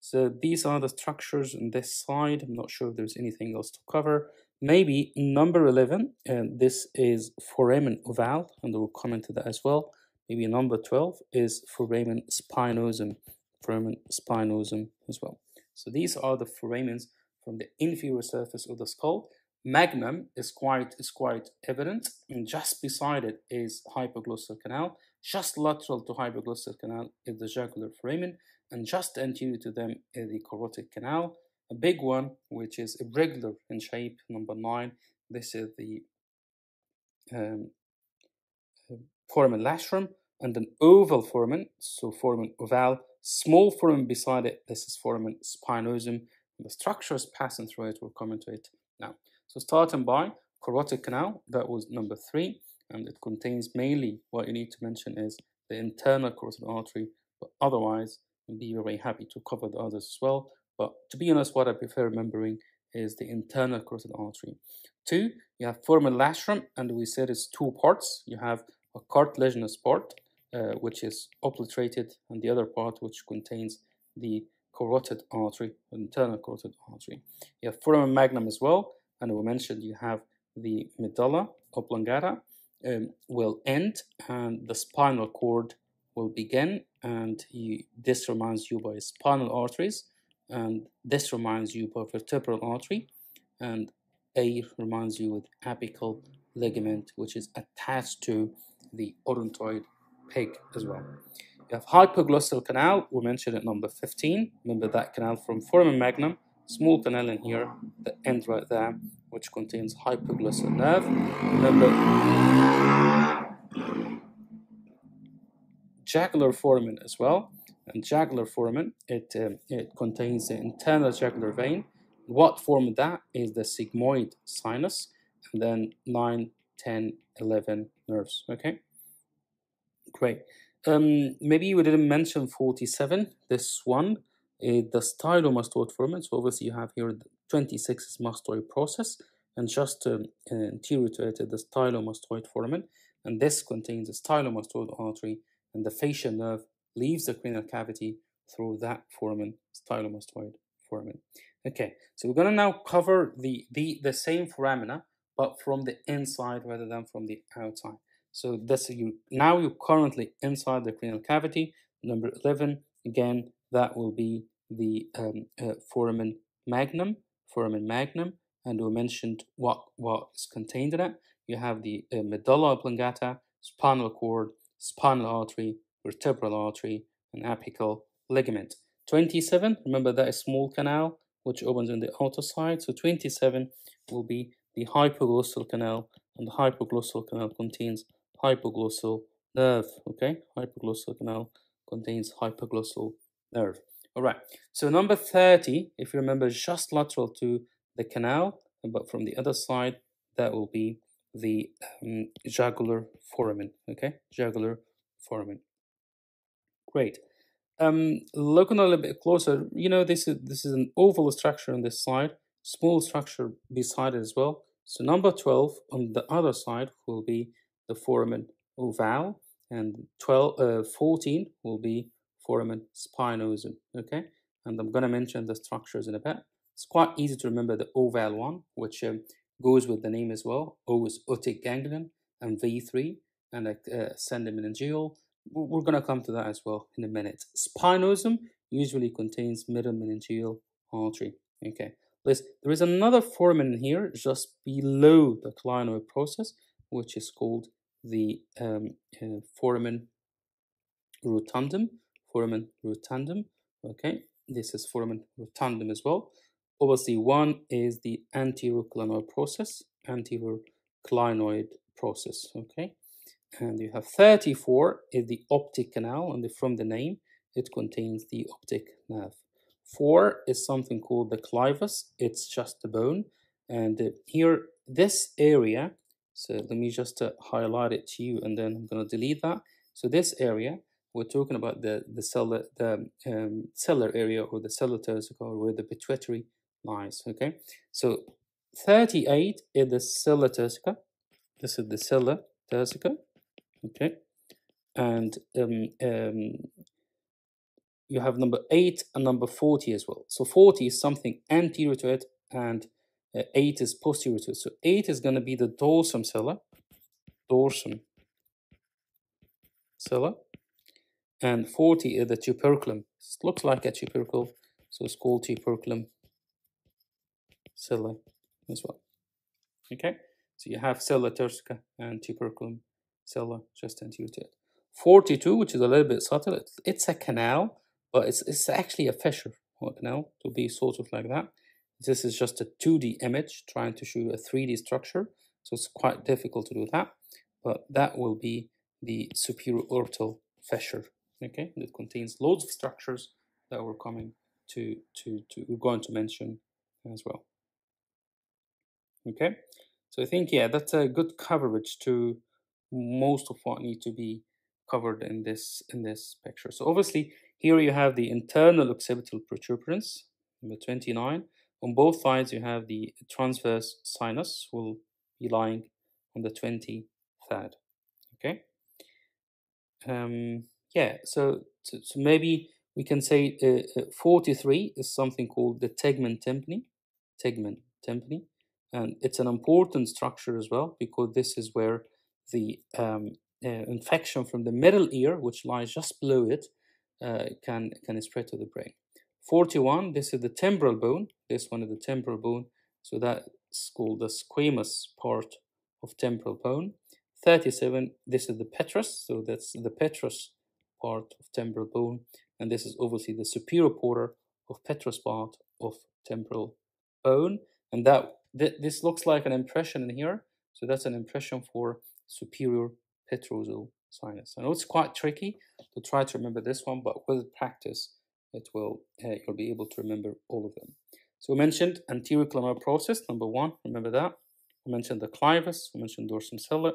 so these are the structures on this side. I'm not sure if there's anything else to cover. Maybe number 11, and this is foramen ovale, and we'll comment to that as well. Maybe number 12 is foramen spinosum, foramen spinosum as well. So these are the foramens from the inferior surface of the skull. Magnum is quite is quite evident, and just beside it is hypoglossal canal. Just lateral to hypoglossal canal is the jugular foramen, and just anterior to them is the carotid canal. A big one, which is irregular in shape, number nine. This is the um, foramen lacerum, and an oval foramen, so foramen ovale. Small foramen beside it, this is foramen spinosum. The structures passing through it, we'll comment to it now. So starting by carotid canal, that was number three and it contains mainly what you need to mention is the internal carotid artery, but otherwise be very happy to cover the others as well. But to be honest, what I prefer remembering is the internal carotid artery. Two, you have foramen lacerum, and we said it's two parts. You have a cartilaginous part, which is obliterated, and the other part which contains the carotid artery, internal carotid artery. You have foramen magnum as well, and we mentioned you have the medulla oblongata, um, will end and the spinal cord will begin and you, this reminds you by spinal arteries and this reminds you by vertebral artery and A reminds you with apical ligament which is attached to the odontoid peg as well. You have hypoglossal canal, we mentioned it number 15. Remember that canal from foramen magnum, small canal in here, the end right there, which contains hypoglossal nerve. Remember, jugular foramen as well. And jugular foramen, it, um, it contains the internal jugular vein. What form that is the sigmoid sinus, and then 9, 10, 11 nerves, okay? Great. Um, maybe we didn't mention 47, this one, is the stylomastoid foramen. So obviously you have here 26 is mastoid process, and just um, anterior to it the stylomastoid foramen, and this contains the stylomastoid artery, and the facial nerve leaves the cranial cavity through that foramen, stylomastoid foramen. Okay, so we're going to now cover the, the, the same foramina, but from the inside rather than from the outside. So this you now you're currently inside the cranial cavity. Number 11, again, that will be the um, uh, foramen magnum, foramen magnum, and we mentioned what, what is contained in it. You have the uh, medulla oblongata, spinal cord, spinal artery, vertebral artery, and apical ligament. 27, remember that is small canal, which opens on the outer side. So 27 will be the hypoglossal canal, and the hypoglossal canal contains hypoglossal nerve. Okay, hypoglossal canal contains hypoglossal nerve. All right, so number 30, if you remember, just lateral to the canal, but from the other side, that will be the um, jugular foramen. Okay, jugular foramen. Great. Um, looking a little bit closer, you know, this is this is an oval structure on this side, small structure beside it as well. So number 12 on the other side will be the foramen ovale, and 12, uh, 14 will be foramen spinosum, okay? And I'm going to mention the structures in a bit. It's quite easy to remember the ovale one, which um, goes with the name as well. O is otic ganglion, and V3, and uh, ascendomeningeal. We're going to come to that as well in a minute. Spinosum usually contains middle meningeal artery, okay? Listen, there is another foramen here just below the clinoid process, which is called the um, uh, foramen rotundum, foramen rotundum. Okay, this is foramen rotundum as well. Obviously, one is the anterior clinoid process, anterior clinoid process. Okay, and you have 34 is the optic canal, and from the name, it contains the optic nerve. Four is something called the clivus. It's just the bone, and uh, here this area so let me just uh, highlight it to you and then I'm going to delete that. So this area, we're talking about the, the, cellular, the um, cellular area or the sella turcica where the pituitary lies, okay? So 38 is the sella turcica. This is the sella turcica, okay? And um, um, you have number 8 and number 40 as well. So 40 is something anterior to it and uh, 8 is posterior to it. So 8 is going to be the dorsum sella, dorsum sella, and 40 is the tuberculum. It looks like a tubercle, so it's called tuberculum sella as well. Okay, so you have sella turcica and tuberculum sella just anterior to it. 42, which is a little bit subtle, it's a canal, but it's, it's actually a fissure or canal to be sort of like that. This is just a 2D image trying to show a 3D structure. So it's quite difficult to do that. But that will be the superior orbital fissure. Okay, it contains loads of structures that we're coming to, to, to we're going to mention as well. Okay, so I think, yeah, that's a good coverage to most of what need to be covered in this in this picture. So obviously here you have the internal occipital protuberance, number 29, on both sides, you have the transverse sinus will be lying on the 23rd. Okay. Um, yeah, so, so, so maybe we can say uh, uh, 43 is something called the tegmen tympani. Tegmen tympani. And it's an important structure as well because this is where the um, uh, infection from the middle ear, which lies just below it, uh, can, can spread to the brain. 41, this is the temporal bone. This one is the temporal bone. So that's called the squamous part of temporal bone. 37, this is the petrous. So that's the petrous part of temporal bone. And this is obviously the superior porter of petrous part of temporal bone. And that th this looks like an impression in here. So that's an impression for superior petrosal sinus. I know it's quite tricky to try to remember this one, but with practice, it will uh, you'll be able to remember all of them. So we mentioned anterior clinoid process, number one, remember that. We mentioned the clivus, we mentioned dorsum sella,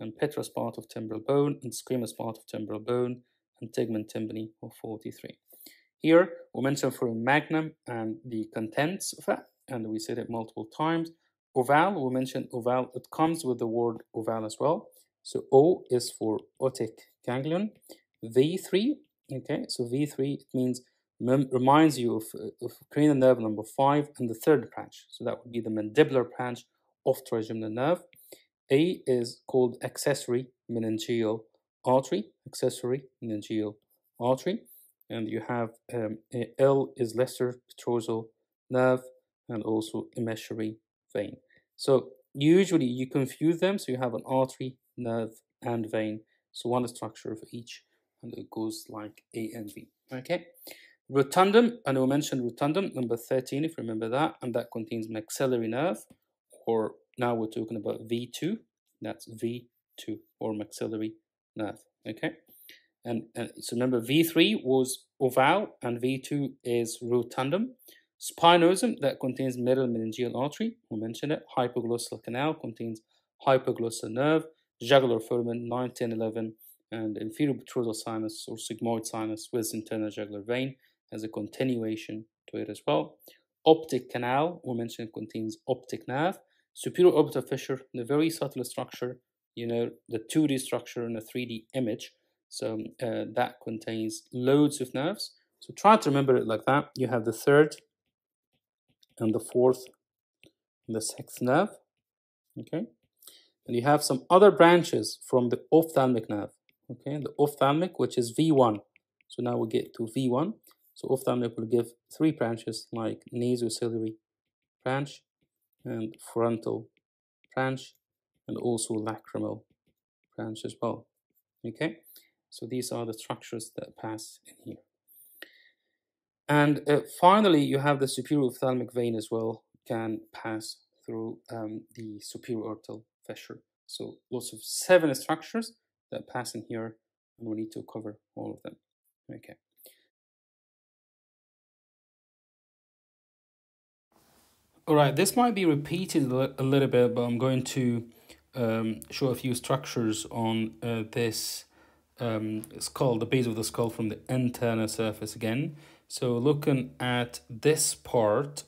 and petrous part of temporal bone, and squamous part of temporal bone, and tegmen tympani of 43. Here, we mentioned for a magnum and the contents of that, and we said it multiple times. Oval, we mentioned oval, it comes with the word oval as well. So O is for otic ganglion. V3, okay, so V3, it means reminds you of, of cranial nerve number five and the third branch. So that would be the mandibular branch of trigeminal nerve. A is called accessory meningeal artery, accessory meningeal artery. And you have um, L is lesser petrosal nerve and also emissary vein. So usually you confuse them. So you have an artery, nerve, and vein. So one structure of each, and it goes like A and V. Okay. Rotundum, I know mentioned rotundum, number 13, if you remember that, and that contains maxillary nerve, or now we're talking about V2, that's V2, or maxillary nerve, okay? And, and so remember, V3 was oval, and V2 is rotundum. Spinosum, that contains middle meningeal artery, we mentioned it. Hypoglossal canal contains hypoglossal nerve. Jugular foramen, 9, 10, 11, and inferior petrosal sinus or sigmoid sinus with internal jugular vein as a continuation to it as well. Optic canal, we mentioned, contains optic nerve. Superior orbital fissure, the very subtle structure, you know, the 2D structure in a 3D image. So uh, that contains loads of nerves. So try to remember it like that. You have the third and the fourth and the sixth nerve. Okay. And you have some other branches from the ophthalmic nerve. Okay, the ophthalmic, which is V1. So now we get to V1. So ophthalmic will give three branches like nasociliary branch and frontal branch and also lacrimal branch as well. Okay, so these are the structures that pass in here. And uh, finally, you have the superior ophthalmic vein as well can pass through um, the superior orbital fissure. So lots of seven structures that pass in here, and we need to cover all of them. Okay. All right, this might be repeated a little bit, but I'm going to um, show a few structures on uh, this um, skull, the base of the skull from the internal surface again. So looking at this part,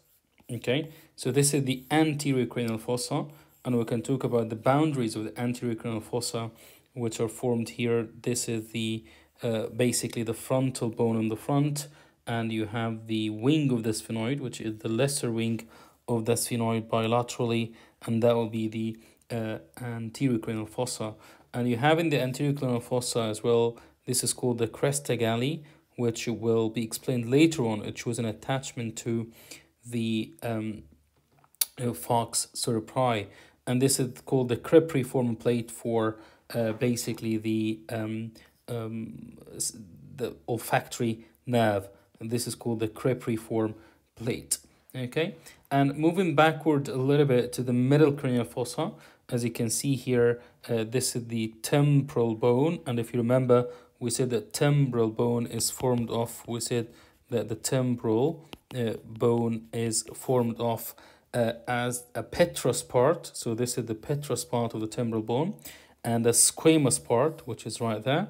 okay, so this is the anterior cranial fossa, and we can talk about the boundaries of the anterior cranial fossa, which are formed here. This is the uh, basically the frontal bone on the front, and you have the wing of the sphenoid, which is the lesser wing of the sphenoid bilaterally, and that will be the uh, anterior cranial fossa. And you have in the anterior cranial fossa as well, this is called the crista galli, which will be explained later on. It shows an attachment to the um, uh, falx cerebri, and this is called the cribriform plate for uh, basically the um, um, the olfactory nerve. And this is called the cribriform plate. Okay, and moving backward a little bit to the middle cranial fossa, as you can see here, uh, this is the temporal bone. And if you remember, we said that temporal bone is formed of, we said that the temporal uh, bone is formed of uh, as a petrous part. So this is the petrous part of the temporal bone and the squamous part, which is right there.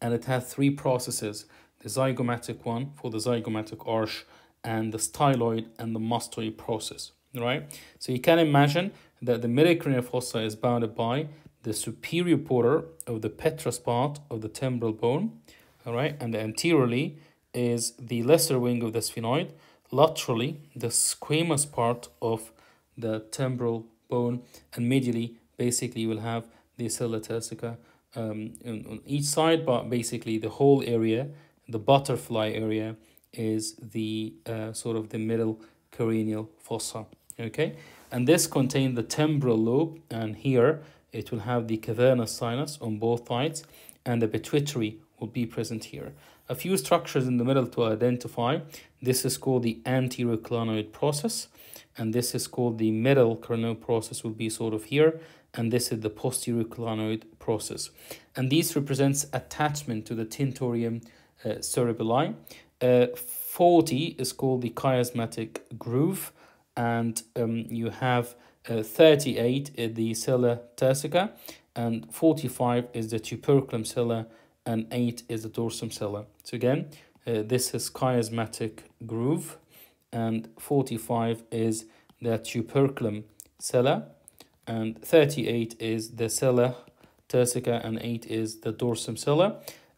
And it has three processes, the zygomatic one for the zygomatic arch and the styloid and the mastoid process, right? So you can imagine that the midicranial fossa is bounded by the superior border of the petrous part of the temporal bone, all right? And anteriorly is the lesser wing of the sphenoid, laterally the squamous part of the temporal bone, and medially, basically, you will have the sella turcica um, on, each side, but basically the whole area, the butterfly area, is the uh, sort of the middle cranial fossa. Okay, and this contains the temporal lobe, and here it will have the cavernous sinus on both sides, and the pituitary will be present here. A few structures in the middle to identify. This is called the anterior clinoid process, and this is called the middle clinoid process will be sort of here and this is the posterior clinoid process. And this represents attachment to the tentorium uh, cerebelli uh, 40 is called the chiasmatic groove and um, you have uh, 38 is the sella turcica and 45 is the tuberculum sella and 8 is the dorsum sella so again uh, this is chiasmatic groove and 45 is the tuberculum sella and 38 is the sella turcica and 8 is the dorsum sella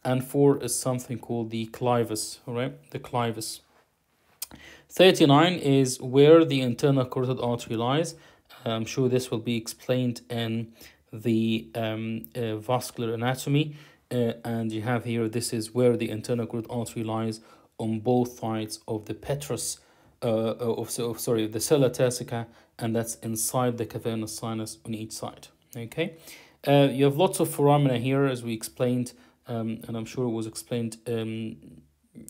and 4 is something called the clivus all right? The clivus. 39 is where the internal carotid artery lies. I'm sure this will be explained in the um, uh, vascular anatomy. Uh, and you have here this is where the internal carotid artery lies on both sides of the petrous uh, uh of, sorry the sella turcica and that's inside the cavernous sinus on each side okay? Uh, you have lots of foramina here as we explained um, and I'm sure it was explained um,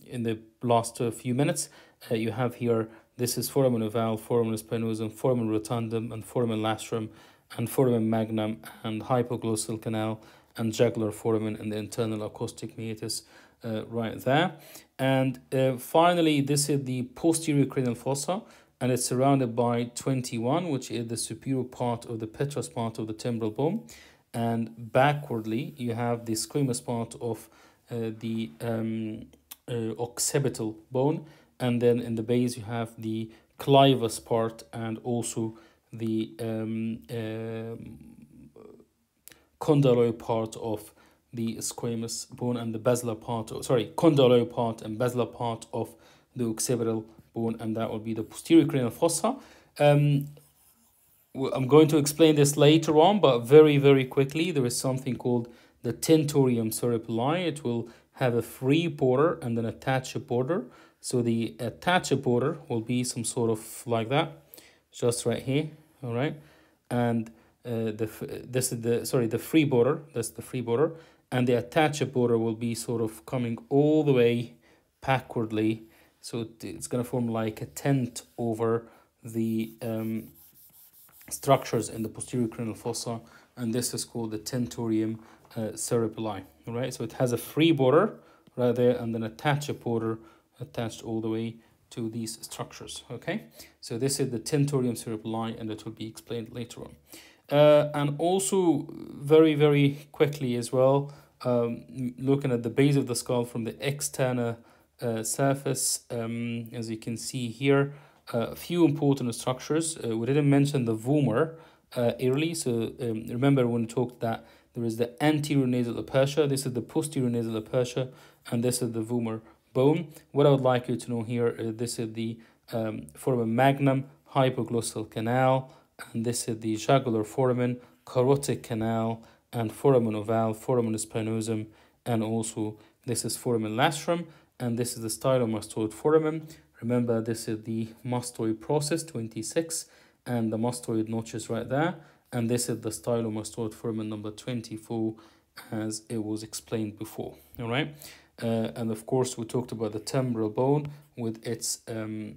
in the last uh, few minutes. Uh, you have here this is foramen ovale, foramen spinosum, foramen rotundum and foramen lacerum and foramen magnum and hypoglossal canal and jugular foramen and the internal acoustic meatus uh, right there. And uh, finally, this is the posterior cranial fossa, and it's surrounded by 21, which is the superior part of the petrous part of the temporal bone. And backwardly, you have the squamous part of uh, the um, uh, occipital bone. And then in the base, you have the clivus part and also the um, uh, condyloid part of the squamous bone and the basilar part, of, sorry, condyloid part and basilar part of the occipital bone, and that will be the posterior cranial fossa. Um, I'm going to explain this later on, but very, very quickly, there is something called the tentorium cerebelli. It will have a free border and an attached border. So the attached border will be some sort of like that, just right here, all right? And uh, the this is the, sorry, the free border, that's the free border and the border will be sort of coming all the way backwardly. So it's going to form like a tent over the um, structures in the posterior cranial fossa and this is called the tentorium uh, cerebelli all right so it has a free border right there and then attached border attached all the way to these structures okay? So this is the tentorium cerebelli and it will be explained later on. Uh, and also very very quickly as well um, looking at the base of the skull from the external uh, surface, um, as you can see here, uh, a few important structures. Uh, we didn't mention the vomer uh, early, so um, remember when we talked that there is the anterior nasal aperture, this is the posterior nasal aperture, and this is the vomer bone. What I would like you to know here, uh, this is the um, foramen magnum, hypoglossal canal, and this is the jugular foramen, carotid canal, and foramen ovale, foramen spinosum, and also this is foramen lacerum, and this is the stylomastoid foramen. Remember, this is the mastoid process, 26, and the mastoid notches right there. And this is the stylomastoid foramen number 24, as it was explained before, all right? Uh, and of course, we talked about the temporal bone with its um,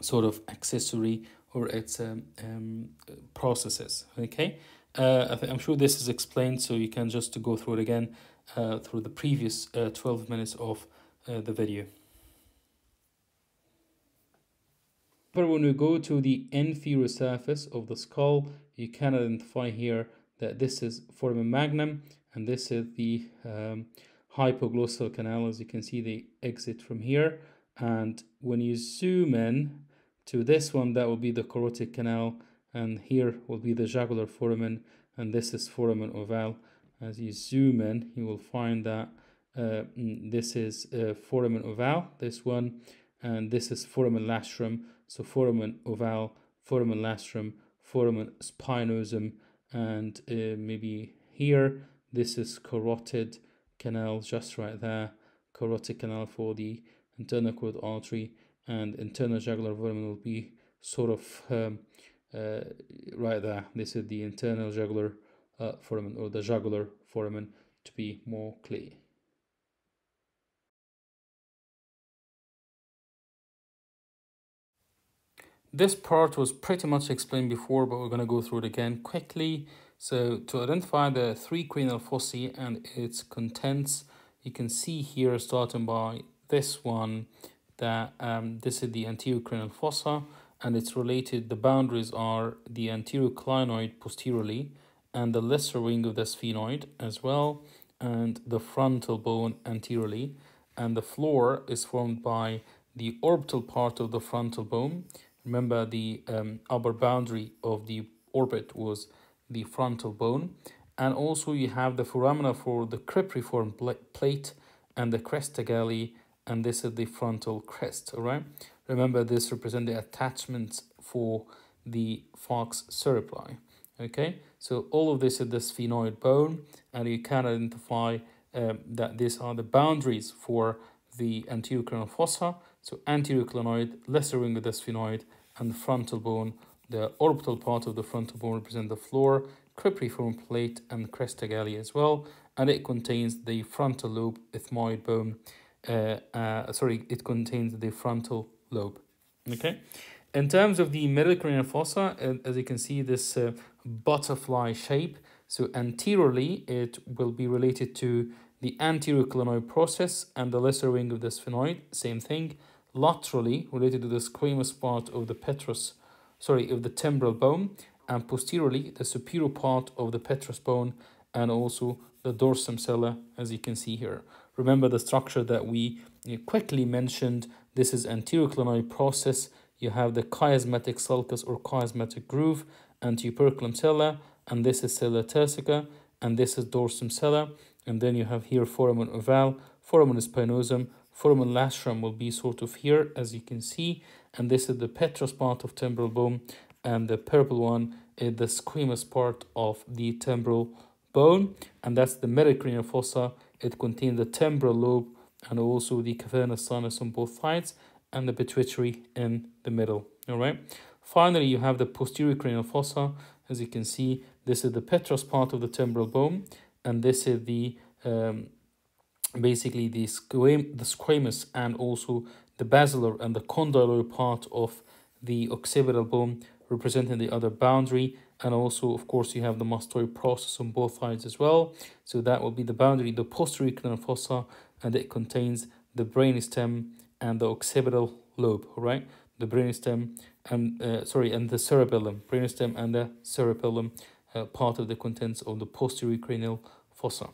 sort of accessory or its um, um, processes, okay? Uh, I am sure this is explained, so you can just go through it again uh, through the previous uh, 12 minutes of uh, the video. But when we go to the inferior surface of the skull, you can identify here that this is foramen magnum and this is the um, hypoglossal canal. As you can see, the exit from here. And when you zoom in to this one, that will be the carotid canal and here will be the jugular foramen and this is foramen ovale. As you zoom in you will find that uh, mm, this is uh, foramen ovale this one and this is foramen lacerum. So foramen ovale foramen lacerum foramen spinosum and uh, maybe here this is carotid canal just right there. Carotid canal for the internal carotid artery and internal jugular foramen will be sort of um, right there. This is the internal jugular uh, foramen or the jugular foramen to be more clear. this part was pretty much explained before, but we're going to go through it again quickly. So to identify the three cranial fossae and its contents, you can see here starting by this one that um, this is the anterior cranial fossa and it's related, the boundaries are the anterior clinoid posteriorly and the lesser wing of the sphenoid as well and the frontal bone anteriorly and the floor is formed by the orbital part of the frontal bone. Remember the um, upper boundary of the orbit was the frontal bone. And also you have the foramina for the cribriform plate and the crista galli, and this is the frontal crest, all right? Remember this represent the attachments for the falx cerebri, okay? So all of this is the sphenoid bone, and you can identify um, that these are the boundaries for the anterior fossa, so anterior clinoid, lesser wing of the sphenoid, and the frontal bone. The orbital part of the frontal bone represent the floor, cribriform plate, and crista galli as well, and it contains the frontal lobe ethmoid bone. Uh, uh, sorry, it contains the frontal lobe. Okay. In terms of the middle fossa, uh, as you can see, this uh, butterfly shape. So anteriorly, it will be related to the anterior clinoid process and the lesser wing of the sphenoid, same thing. Laterally, related to the squamous part of the petrous, sorry, of the temporal bone, and posteriorly, the superior part of the petrous bone, and also the dorsum sella, as you can see here. Remember the structure that we quickly mentioned. This is anterior clinoid process. You have the chiasmatic sulcus or chiasmatic groove, and tuberculum sella, and this is sella turcica, and this is dorsum sella and then you have here foramen ovale, foramen spinosum, foramen lacerum will be sort of here, as you can see, and this is the petrous part of temporal bone, and the purple one is the squamous part of the temporal bone, and that's the middle cranial fossa. It contains the temporal lobe and also the cavernous sinus on both sides, and the pituitary in the middle. All right. Finally, you have the posterior cranial fossa. As you can see, this is the petrous part of the temporal bone, and this is the um, basically the, squam the squamous and also the basilar and the condylar part of the occipital bone representing the other boundary and also of course you have the mastoid process on both sides as well so that will be the boundary the posterior cranial fossa and it contains the brainstem and the occipital lobe right the brainstem and uh, sorry and the cerebellum brainstem and the cerebellum uh, part of the contents of the posterior cranial fossa.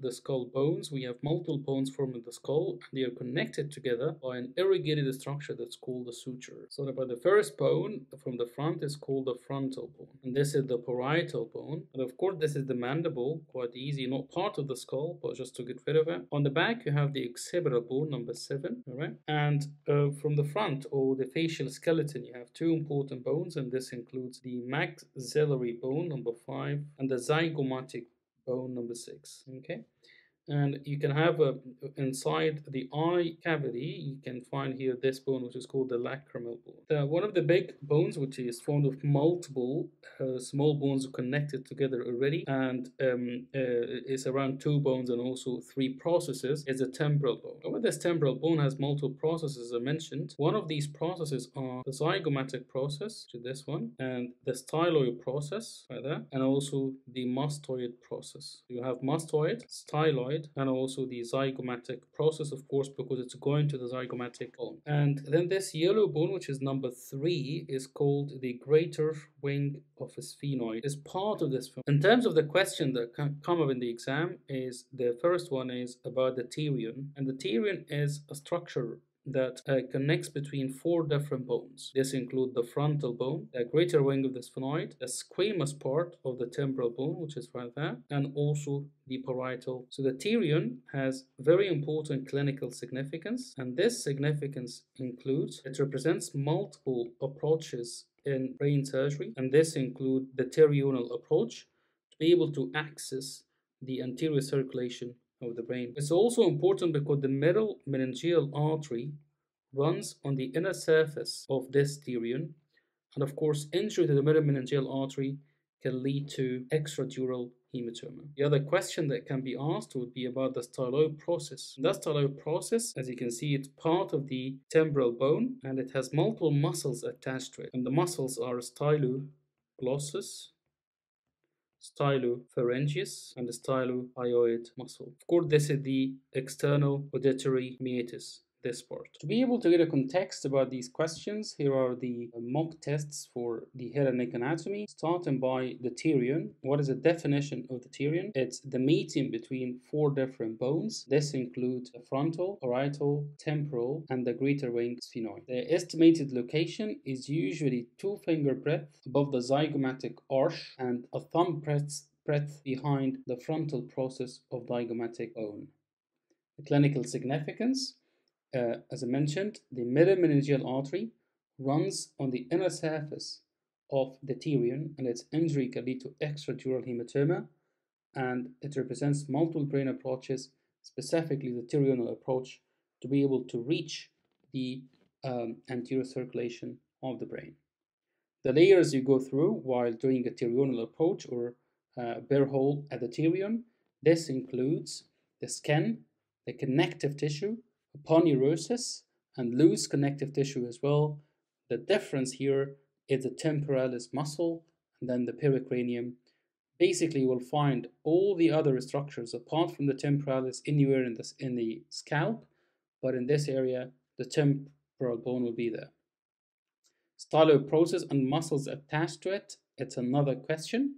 The skull bones. We have multiple bones forming the skull, and they are connected together by an irrigated structure that's called the suture. So the first bone from the front is called the frontal bone, and this is the parietal bone. And of course, this is the mandible, quite easy, not part of the skull, but just to get rid of it. On the back, you have the occipital bone, number seven, all right? And uh, from the front, or the facial skeleton, you have two important bones, and this includes the maxillary bone, number five, and the zygomatic bone number six. Okay and you can have a inside the eye cavity you can find here this bone which is called the lacrimal bone. The, one of the big bones which is formed of multiple uh, small bones connected together already and um, uh, is around two bones and also three processes is a temporal bone. However, this temporal bone has multiple processes as i mentioned. One of these processes are the zygomatic process to this one and the styloid process right there and also the mastoid process. You have mastoid styloid and also the zygomatic process, of course, because it's going to the zygomatic bone. And then this yellow bone, which is number three, is called the greater wing of a sphenoid. Is part of this. In terms of the question that come up in the exam, is the first one is about the pterion, and the pterion is a structure that uh, connects between four different bones. This include the frontal bone, the greater wing of the sphenoid, the squamous part of the temporal bone, which is right there, and also the parietal. So the pterion has very important clinical significance, and this significance includes it represents multiple approaches in brain surgery, and this include the pterional approach to be able to access the anterior circulation of the brain. It's also important because the middle meningeal artery runs on the inner surface of this pterion, and of course, injury to the middle meningeal artery can lead to extradural hematoma. The other question that can be asked would be about the styloid process. That styloid process, as you can see, it's part of the temporal bone and it has multiple muscles attached to it. And the muscles are styloglossus, stylopharyngeus, and the stylohyoid muscle. Of course, this is the external auditory meatus this part. To be able to get a context about these questions, here are the uh, mock tests for the head and neck anatomy, starting by the pterion. What is the definition of the pterion? It's the meeting between four different bones. This includes the frontal, parietal, temporal, and the greater wing sphenoid. The estimated location is usually two finger breadth above the zygomatic arch and a thumb breadth breadth behind the frontal process of zygomatic bone. The clinical significance uh, as I mentioned, the middle meningeal artery runs on the inner surface of the pterion and its injury can lead to extradural hematoma and it represents multiple brain approaches, specifically the pterional approach, to be able to reach the um, anterior circulation of the brain. The layers you go through while doing a pterional approach or uh, burr hole at the pterion, this includes the skin, the connective tissue, aponeurosis and loose connective tissue as well. The difference here is the temporalis muscle and then the pericranium. Basically, will find all the other structures apart from the temporalis anywhere in, this, in the scalp, but in this area, the temporal bone will be there. Styloid process and muscles attached to it, it's another question.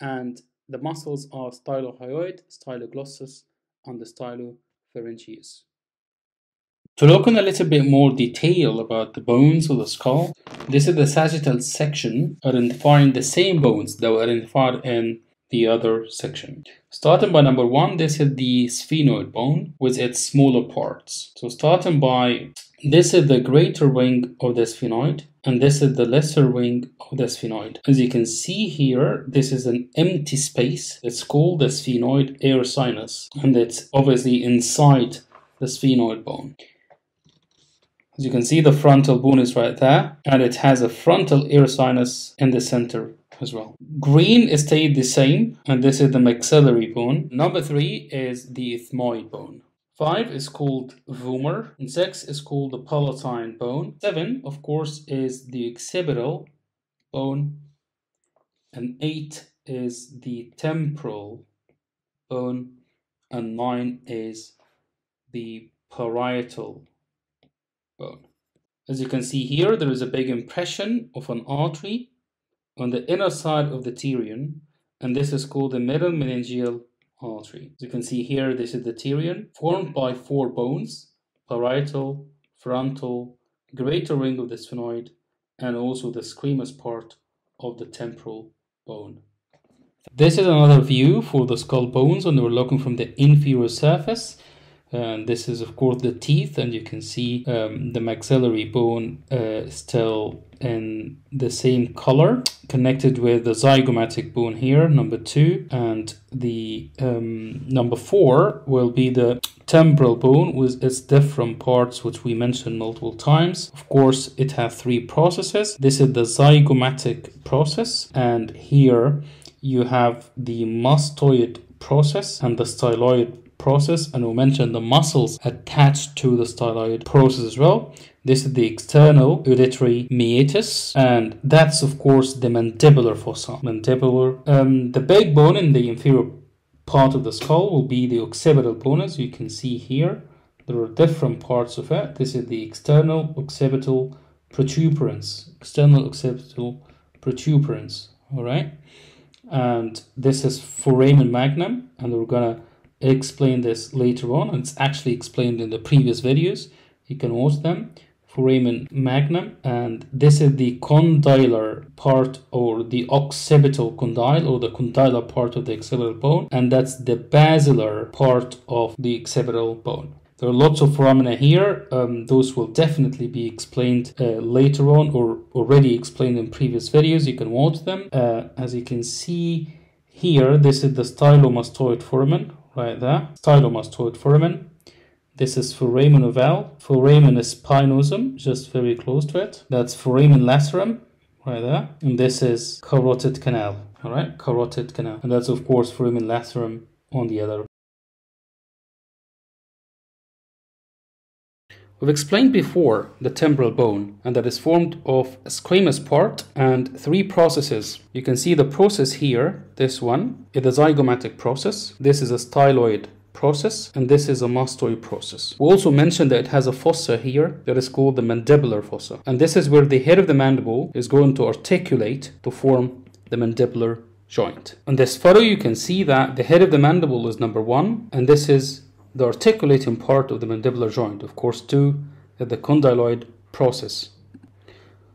And the muscles are stylohyoid, styloglossus, and the stylopharyngeus. To look in a little bit more detail about the bones of the skull, this is the sagittal section identifying the same bones that were identified in the other section. Starting by number one, this is the sphenoid bone with its smaller parts. So starting by, this is the greater wing of the sphenoid and this is the lesser wing of the sphenoid. As you can see here, this is an empty space. It's called the sphenoid air sinus and it's obviously inside the sphenoid bone. As you can see, the frontal bone is right there, and it has a frontal air sinus in the center as well. Green is stayed the same, and this is the maxillary bone. Number three is the ethmoid bone. Five is called vomer, and six is called the palatine bone. Seven, of course, is the occipital bone, and eight is the temporal bone, and nine is the parietal bone. As you can see here, there is a big impression of an artery on the inner side of the pterion, and this is called the middle meningeal artery. As you can see here, this is the pterion, formed by four bones, parietal, frontal, greater wing of the sphenoid, and also the squamous part of the temporal bone. This is another view for the skull bones when we're looking from the inferior surface and this is of course the teeth and you can see um, the maxillary bone uh, still in the same color connected with the zygomatic bone here number two. And the um, number four will be the temporal bone with its different parts which we mentioned multiple times. Of course it has three processes. This is the zygomatic process and here you have the mastoid process and the styloid process and we'll mention the muscles attached to the styloid process as well. This is the external auditory meatus, and that's of course the mandibular fossa. Mandibular. Um, the big bone in the inferior part of the skull will be the occipital bone, as you can see here. There are different parts of it. This is the external occipital protuberance. External occipital protuberance. All right, and this is foramen magnum, and we're gonna explain this later on. It's actually explained in the previous videos. You can watch them. Foramen magnum and this is the condylar part or the occipital condyle or the condylar part of the occipital bone and that's the basilar part of the occipital bone. There are lots of foramina here. Um, those will definitely be explained uh, later on or already explained in previous videos. You can watch them. Uh, as you can see here, this is the stylomastoid foramen right there. Stylomastoid foramen. This is foramen ovale. Foramen spinosum, just very close to it. That's foramen lacerum. right there. And this is carotid canal, all right, carotid canal. And that's, of course, foramen lacerum on the other. We've explained before the temporal bone and that is formed of a squamous part and three processes. You can see the process here, this one, is the zygomatic process. This is a styloid process and this is a mastoid process. We also mentioned that it has a fossa here that is called the mandibular fossa and this is where the head of the mandible is going to articulate to form the mandibular joint. On this photo you can see that the head of the mandible is number one and this is the articulating part of the mandibular joint, of course, two the condyloid process.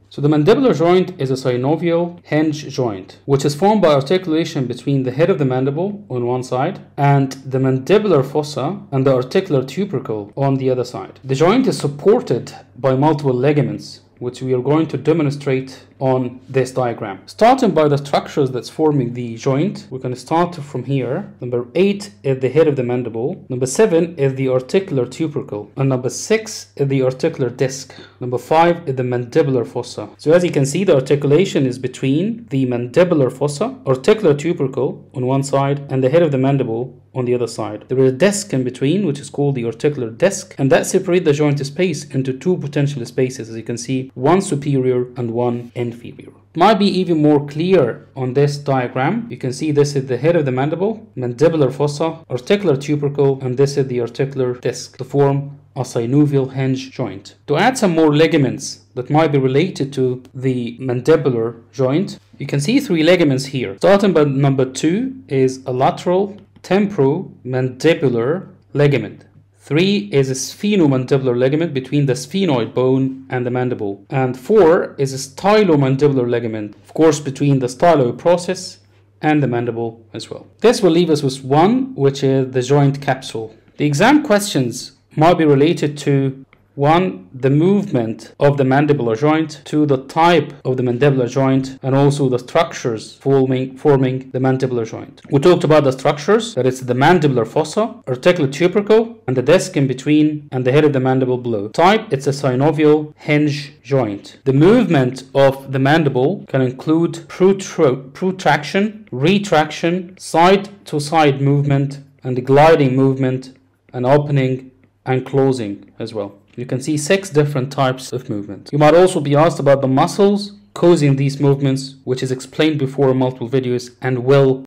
So the mandibular joint is a synovial hinge joint, which is formed by articulation between the head of the mandible on one side and the mandibular fossa and the articular tubercle on the other side. The joint is supported by multiple ligaments, which we are going to demonstrate on this diagram. Starting by the structures that's forming the joint, we're going to start from here. Number 8 is the head of the mandible. Number 7 is the articular tubercle. And number 6 is the articular disc. Number 5 is the mandibular fossa. So as you can see, the articulation is between the mandibular fossa, articular tubercle on one side, and the head of the mandible on the other side. There is a disc in between, which is called the articular disc, and that separates the joint space into two potential spaces, as you can see, one superior and one inferior. Might be even more clear on this diagram. You can see this is the head of the mandible, mandibular fossa, articular tubercle, and this is the articular disc to form a synovial hinge joint. To add some more ligaments that might be related to the mandibular joint, you can see three ligaments here. Starting by number two is a lateral temporomandibular ligament. Three is a sphenomandibular ligament between the sphenoid bone and the mandible. And four is a stylomandibular ligament, of course, between the styloid process and the mandible as well. This will leave us with one, which is the joint capsule. The exam questions might be related to one, the movement of the mandibular joint, two, the type of the mandibular joint, and also the structures forming, forming the mandibular joint. We talked about the structures, that it's the mandibular fossa, articular tubercle, and the disc in between, and the head of the mandible below. Type, it's a synovial hinge joint. The movement of the mandible can include protraction, retraction, side-to-side movement, and gliding movement, and opening and closing as well. You can see six different types of movement. You might also be asked about the muscles causing these movements, which is explained before in multiple videos and will.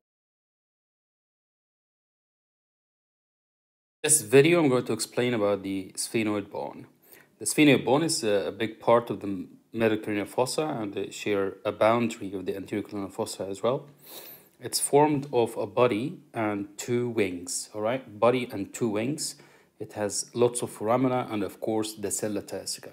This video I'm going to explain about the sphenoid bone. The sphenoid bone is a big part of the middle cranial fossa and they share a boundary of the anterior cranial fossa as well. It's formed of a body and two wings, all right? Body and two wings. It has lots of foramina and of course the sella turcica.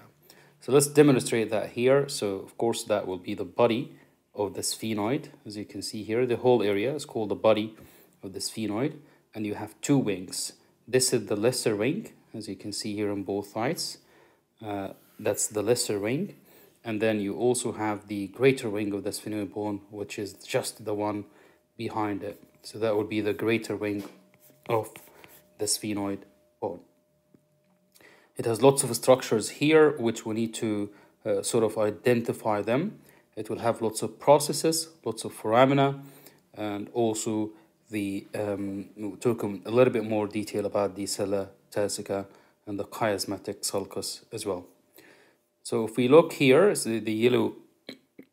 So let's demonstrate that here. So of course that will be the body of the sphenoid. As you can see here, the whole area is called the body of the sphenoid. And you have two wings. This is the lesser wing, as you can see here on both sides. Uh, that's the lesser wing. And then you also have the greater wing of the sphenoid bone, which is just the one behind it. So that would be the greater wing of the sphenoid. It has lots of structures here which we need to uh, sort of identify them. It will have lots of processes, lots of foramina, and also the um, we'll talk a little bit more detail about the sella turcica and the chiasmatic sulcus as well. So if we look here, so the yellow,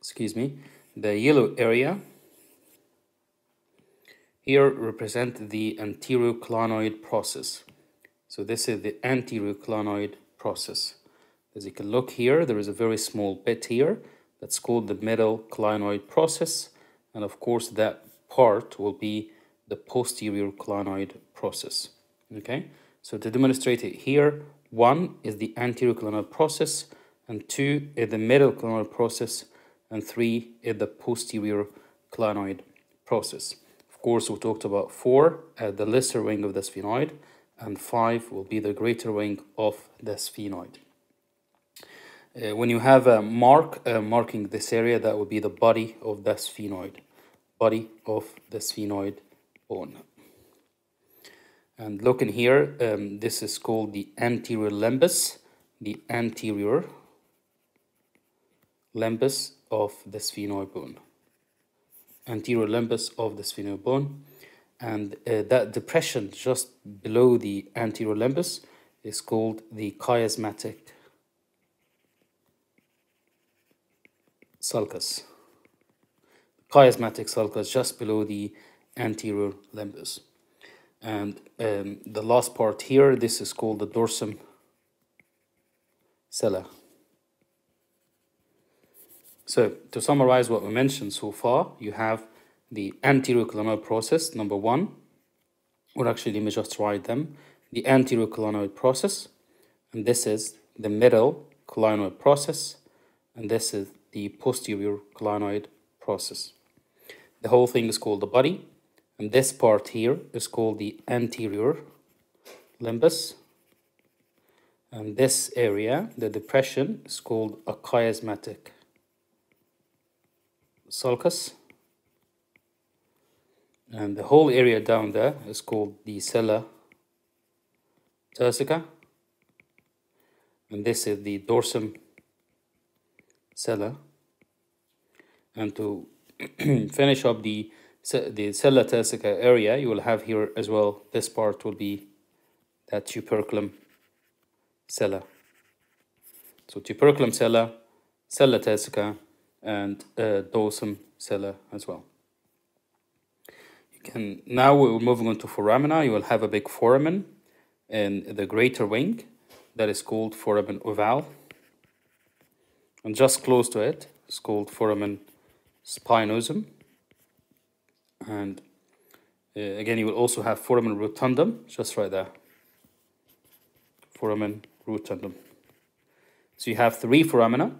excuse me, the yellow area here represent the anterior anteroclinoid process. So this is the anteroclinoid process. As you can look here, there is a very small bit here that's called the middle clinoid process. And of course, that part will be the posterior clinoid process. Okay, so to demonstrate it here, one is the anterior clinoid process, and two is the middle clinoid process, and three is the posterior clinoid process. Of course, we talked about four, uh, the lesser wing of the sphenoid, and five will be the greater wing of the sphenoid. Uh, when you have a mark uh, marking this area, that would be the body of the sphenoid, body of the sphenoid bone. And looking here, um, this is called the anterior limbus, the anterior limbus of the sphenoid bone. Anterior limbus of the sphenoid bone. And uh, that depression just below the anterior limbus is called the chiasmatic sulcus. Chiasmatic sulcus just below the anterior limbus. And um, the last part here, this is called the dorsum sella. So to summarize what we mentioned so far, you have the anterior clinoid process, number one, or actually let me just write them, the anterior clinoid process, and this is the middle clinoid process, and this is the posterior clinoid process. The whole thing is called the body, and this part here is called the anterior limbus, and this area, the depression, is called a chiasmatic sulcus. And the whole area down there is called the sella turcica. And this is the dorsum sella. And to finish up the, the sella turcica area, you will have here as well, this part will be that tuberculum sella. So tuberculum sella, sella turcica, and uh, dorsum sella as well. Can now we're moving on to foramina. You will have a big foramen in the greater wing that is called foramen ovale, and just close to it, it is called foramen spinosum. And uh, again, you will also have foramen rotundum just right there. Foramen rotundum. So you have three foramina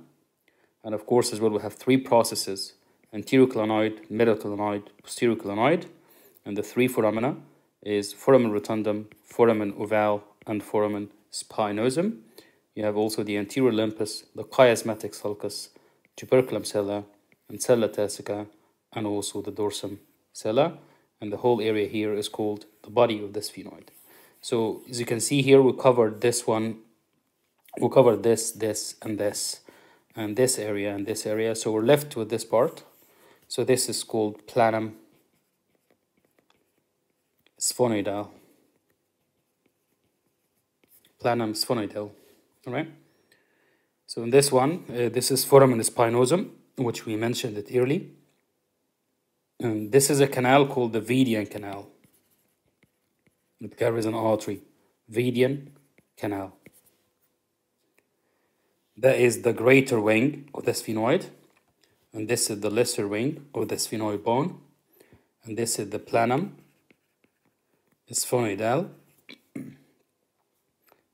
and of course, as well, we have three processes, anterior clinoid, middle clinoid, posterior clinoid. And the three foramina is foramen rotundum, foramen ovale, and foramen spinosum. You have also the anterior limbus, the chiasmatic sulcus, tuberculum sella, and sella turcica, and also the dorsum sella. And the whole area here is called the body of the sphenoid. So as you can see here, we covered this one, we covered this, this, and this and this area and this area. So we're left with this part. So this is called planum sphenoidal. Planum sphenoidal. All right. So in this one, uh, this is foramen spinosum, which we mentioned it early. And this is a canal called the Vidian canal. It carries an artery. Vidian canal. That is the greater wing of the sphenoid. And this is the lesser wing of the sphenoid bone. And this is the planum sphenoidal.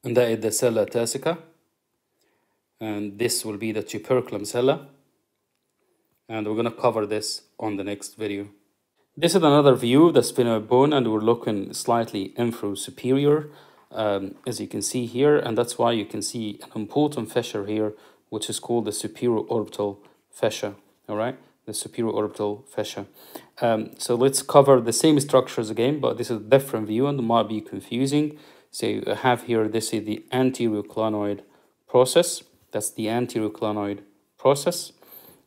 And that is the sella turcica. And this will be the tuberculum sella. And we're going to cover this on the next video. This is another view of the sphenoid bone and we're looking slightly infra superior um, as you can see here, and that's why you can see an important fissure here, which is called the superior orbital fissure, all right? The superior orbital fissure. Um, so let's cover the same structures again, but this is a different view and might be confusing. So you have here, this is the anterior clinoid process. That's the anterior clinoid process.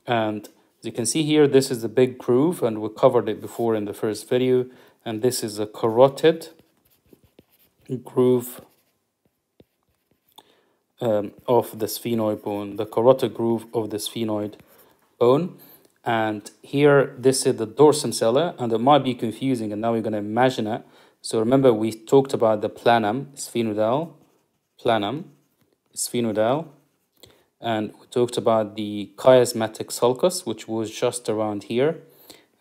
And as you can see here, this is the big groove, and we covered it before in the first video. And this is a carotid groove um, of the sphenoid bone, the carotid groove of the sphenoid bone. And here, this is the dorsum sella, and it might be confusing, and now we're going to imagine it. So remember, we talked about the planum sphenoidal, planum sphenoidal, and we talked about the chiasmatic sulcus, which was just around here,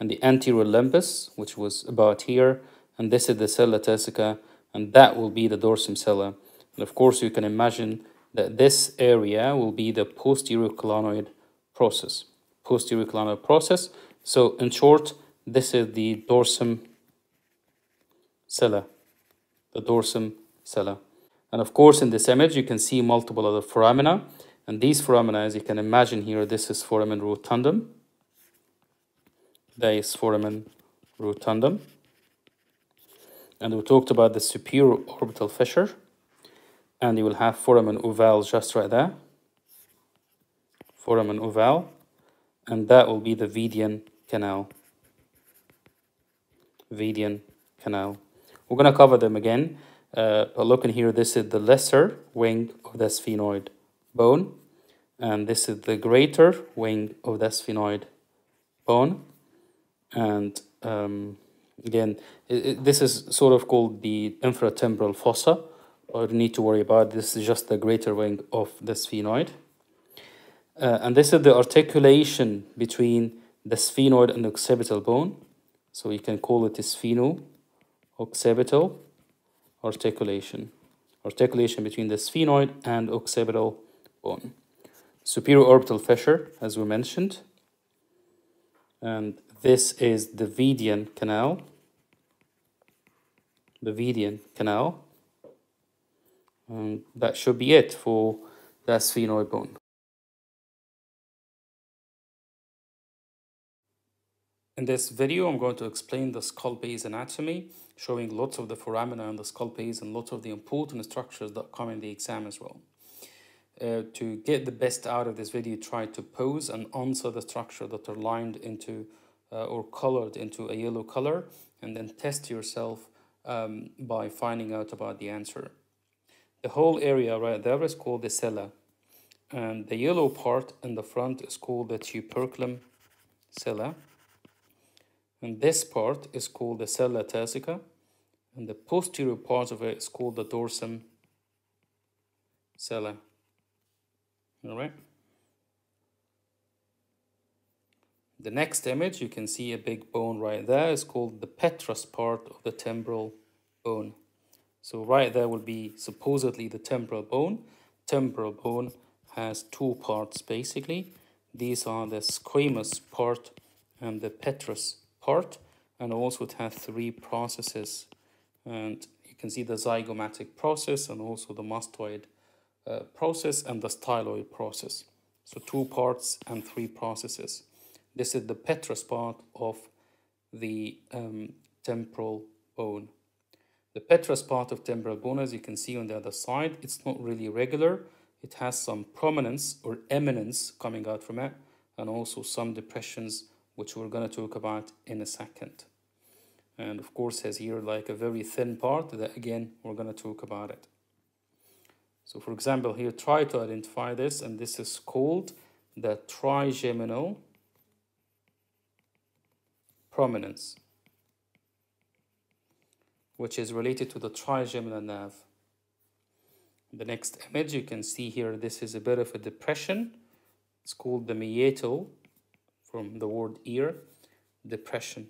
and the anterior limbus, which was about here, and this is the sella turcica, and that will be the dorsum sella. And of course, you can imagine that this area will be the posterior clinoid process. Posterior clinoid process. So in short, this is the dorsum sella. The dorsum sella. And of course, in this image, you can see multiple other foramina. And these foramina, as you can imagine here, this is foramen rotundum. That is foramen rotundum and we talked about the superior orbital fissure and you will have foramen ovale just right there foramen ovale, and that will be the Vidian canal. Vidian canal. We're going to cover them again, uh, but look in here, this is the lesser wing of the sphenoid bone, and this is the greater wing of the sphenoid bone, and um, again, it, it, this is sort of called the infratemporal fossa, or need to worry about, this is just the greater wing of the sphenoid. Uh, and this is the articulation between the sphenoid and the occipital bone. So you can call it spheno-occipital articulation. Articulation between the sphenoid and occipital bone. Superior orbital fissure, as we mentioned. And this is the Vidian canal. The Vidian canal. And that should be it for the sphenoid bone. In this video, I'm going to explain the skull base anatomy, showing lots of the foramina on the skull base and lots of the important structures that come in the exam as well. Uh, to get the best out of this video, try to pose and answer the structure that are lined into uh, or colored into a yellow color, and then test yourself um, by finding out about the answer. The whole area right there is called the sella, and the yellow part in the front is called the tuberculum sella and this part is called the sella turcica, and the posterior part of it is called the dorsum sella. All right. The next image, you can see a big bone right there is called the petrous part of the temporal bone. So right there will be supposedly the temporal bone. Temporal bone has two parts basically. These are the squamous part and the petrous part and also it has three processes and you can see the zygomatic process and also the mastoid uh, process and the styloid process. So two parts and three processes. This is the petrous part of the um, temporal bone. The petrous part of temporal bone, as you can see on the other side, it's not really regular. It has some prominence or eminence coming out from it and also some depressions which we're going to talk about in a second. And of course has here like a very thin part that again, we're going to talk about it. So for example, here try to identify this and this is called the trigeminal prominence which is related to the trigeminal nerve. The next image you can see here, this is a bit of a depression. It's called the meatal from the word ear, depression.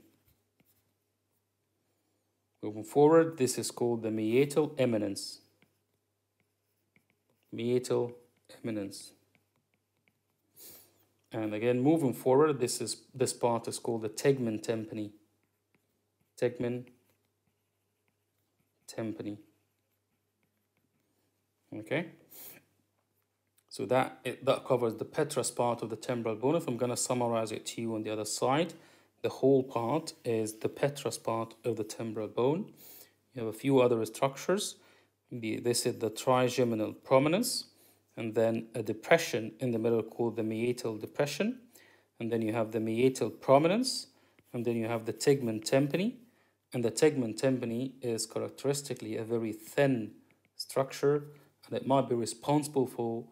Moving forward, this is called the meatal eminence. Meatal eminence. And again, moving forward, this is this part is called the tegmen tympani. Tegmen tympani. Okay. So that, it, that covers the petrous part of the temporal bone. If I'm going to summarize it to you on the other side, the whole part is the petrous part of the temporal bone. You have a few other structures. This is the trigeminal prominence, and then a depression in the middle called the meatal depression. And then you have the meatal prominence, and then you have the tegmen tympani. And the tegmen tympani is characteristically a very thin structure, and it might be responsible for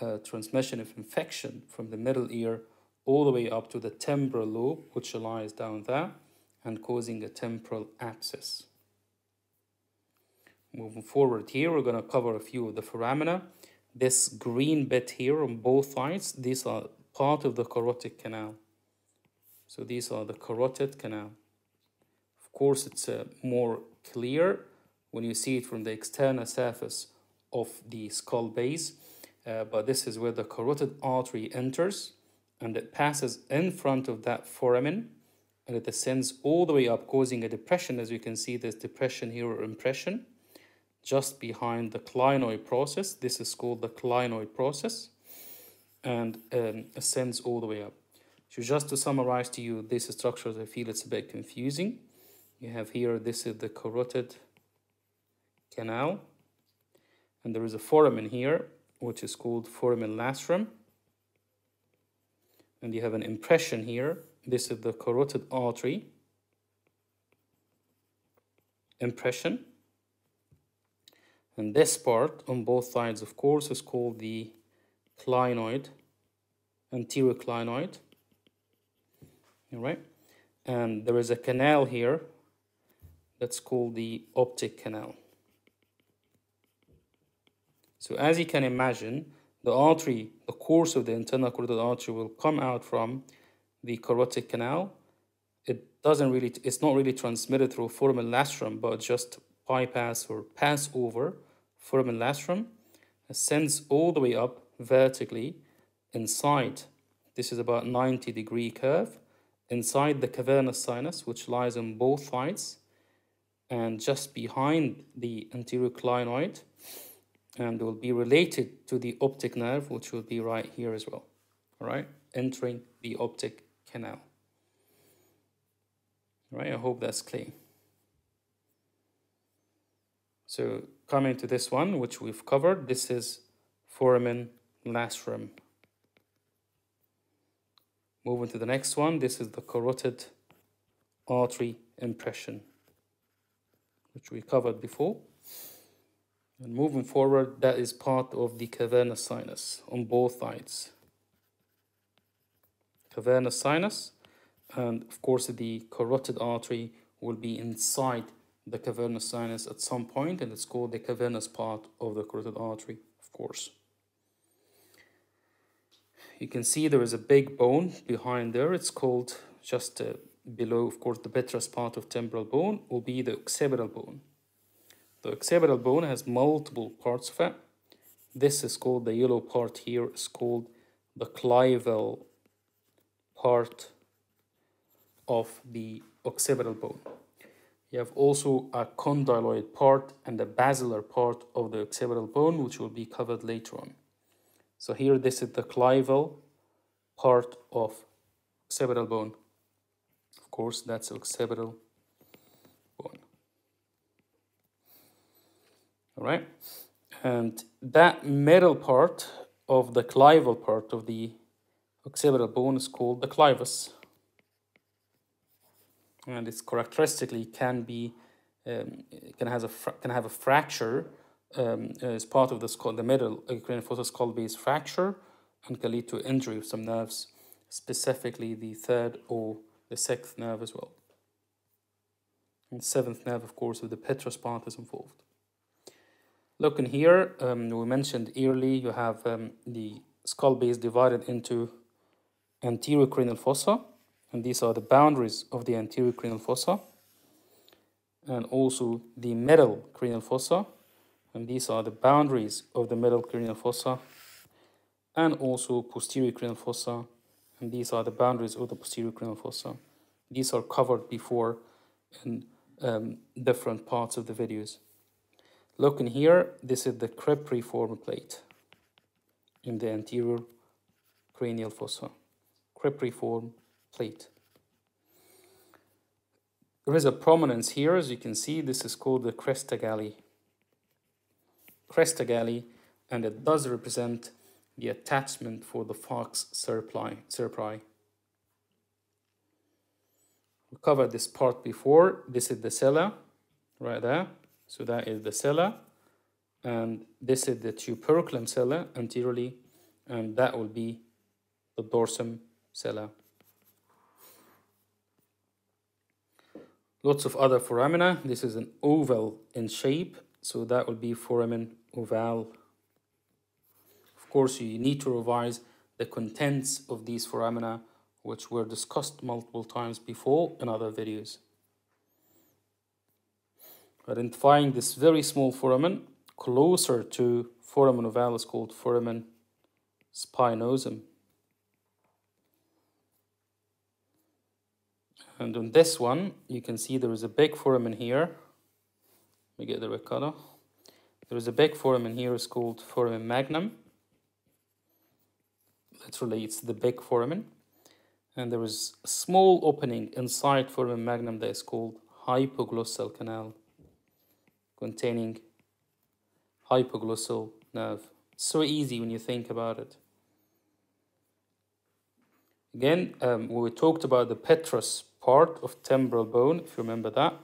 uh, transmission of infection from the middle ear all the way up to the temporal lobe, which lies down there, and causing a temporal abscess. Moving forward here, we're going to cover a few of the foramina. This green bit here on both sides, these are part of the carotid canal. So these are the carotid canal. Of course, it's uh, more clear when you see it from the external surface of the skull base uh, but this is where the carotid artery enters and it passes in front of that foramen and it ascends all the way up causing a depression. As you can see this depression here or impression just behind the clinoid process. This is called the clinoid process and um, ascends all the way up. So just to summarize to you these structures I feel it's a bit confusing. You have here this is the carotid canal and there is a foramen here which is called foramen lacerum. and you have an impression here. This is the carotid artery impression. And this part on both sides, of course, is called the clinoid, anterior clinoid. All right. And there is a canal here that's called the optic canal. So as you can imagine, the artery, the course of the internal carotid artery will come out from the carotid canal. It doesn't really, it's not really transmitted through foramen lacerum, but just bypass or pass over foramen lacerum, ascends all the way up vertically inside. This is about 90 degree curve inside the cavernous sinus, which lies on both sides and just behind the anterior clinoid and will be related to the optic nerve, which will be right here as well, all right, entering the optic canal. All right, I hope that's clear. So coming to this one, which we've covered, this is foramen lacerum. Moving to the next one, this is the carotid artery impression, which we covered before. And moving forward, that is part of the cavernous sinus on both sides. Cavernous sinus, and of course the carotid artery will be inside the cavernous sinus at some point, and it's called the cavernous part of the carotid artery, of course. You can see there is a big bone behind there. It's called just uh, below, of course, the petrous part of temporal bone will be the occipital bone. The occipital bone has multiple parts of it. This is called, the yellow part here is called the clival part of the occipital bone. You have also a condyloid part and a basilar part of the occipital bone, which will be covered later on. So here, this is the clival part of occipital bone. Of course, that's occipital all right? And that middle part of the clival part of the occipital bone is called the clivus. And it's characteristically can be um, can has a can have a fracture um, as part of the the middle cranial fossa skull base fracture and can lead to injury of some nerves, specifically the third or the sixth nerve as well. And seventh nerve, of course, with the petrous part is involved. Looking here, um, we mentioned early you have um, the skull base divided into anterior cranial fossa, and these are the boundaries of the anterior cranial fossa, and also the middle cranial fossa, and these are the boundaries of the middle cranial fossa, and also posterior cranial fossa, and these are the boundaries of the posterior cranial fossa. These are covered before in um, different parts of the videos. Looking here, this is the cribriform plate in the anterior cranial fossa. Cribriform plate. There is a prominence here, as you can see, this is called the crista galli. Crista galli, and it does represent the attachment for the falx cerebri. We covered this part before. This is the sella, right there. So that is the sella, and this is the tuberculum sella anteriorly, and that will be the dorsum sella. Lots of other foramina. This is an oval in shape, so that will be foramen oval. Of course, you need to revise the contents of these foramina, which were discussed multiple times before in other videos identifying this very small foramen closer to foramen ovale is called foramen spinosum. And on this one, you can see there is a big foramen here. Let me get the ricotta. There is a big foramen here, it's called foramen magnum. Literally, it's the big foramen. And there is a small opening inside foramen magnum that is called hypoglossal canal containing hypoglossal nerve. So easy when you think about it. Again, um, we talked about the petrous part of temporal bone, if you remember that.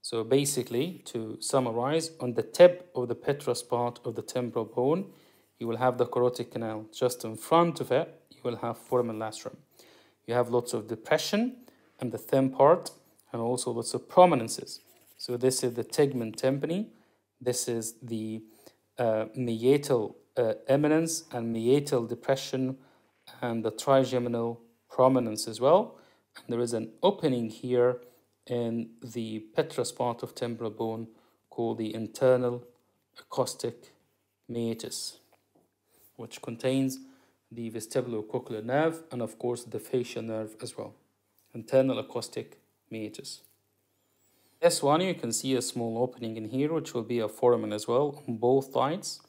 So basically, to summarize, on the tip of the petrous part of the temporal bone, you will have the carotid canal. Just in front of it, you will have foramen lacerum. You have lots of depression and the thin part, and also lots of prominences. So this is the tegmen tympani. This is the uh, meatal uh, eminence and meatal depression and the trigeminal prominence as well. And there is an opening here in the petrous part of temporal bone called the internal acoustic meatus, which contains the vestibulocochlear nerve and of course the facial nerve as well. Internal acoustic meatus. This one you can see a small opening in here which will be a foramen as well on both sides.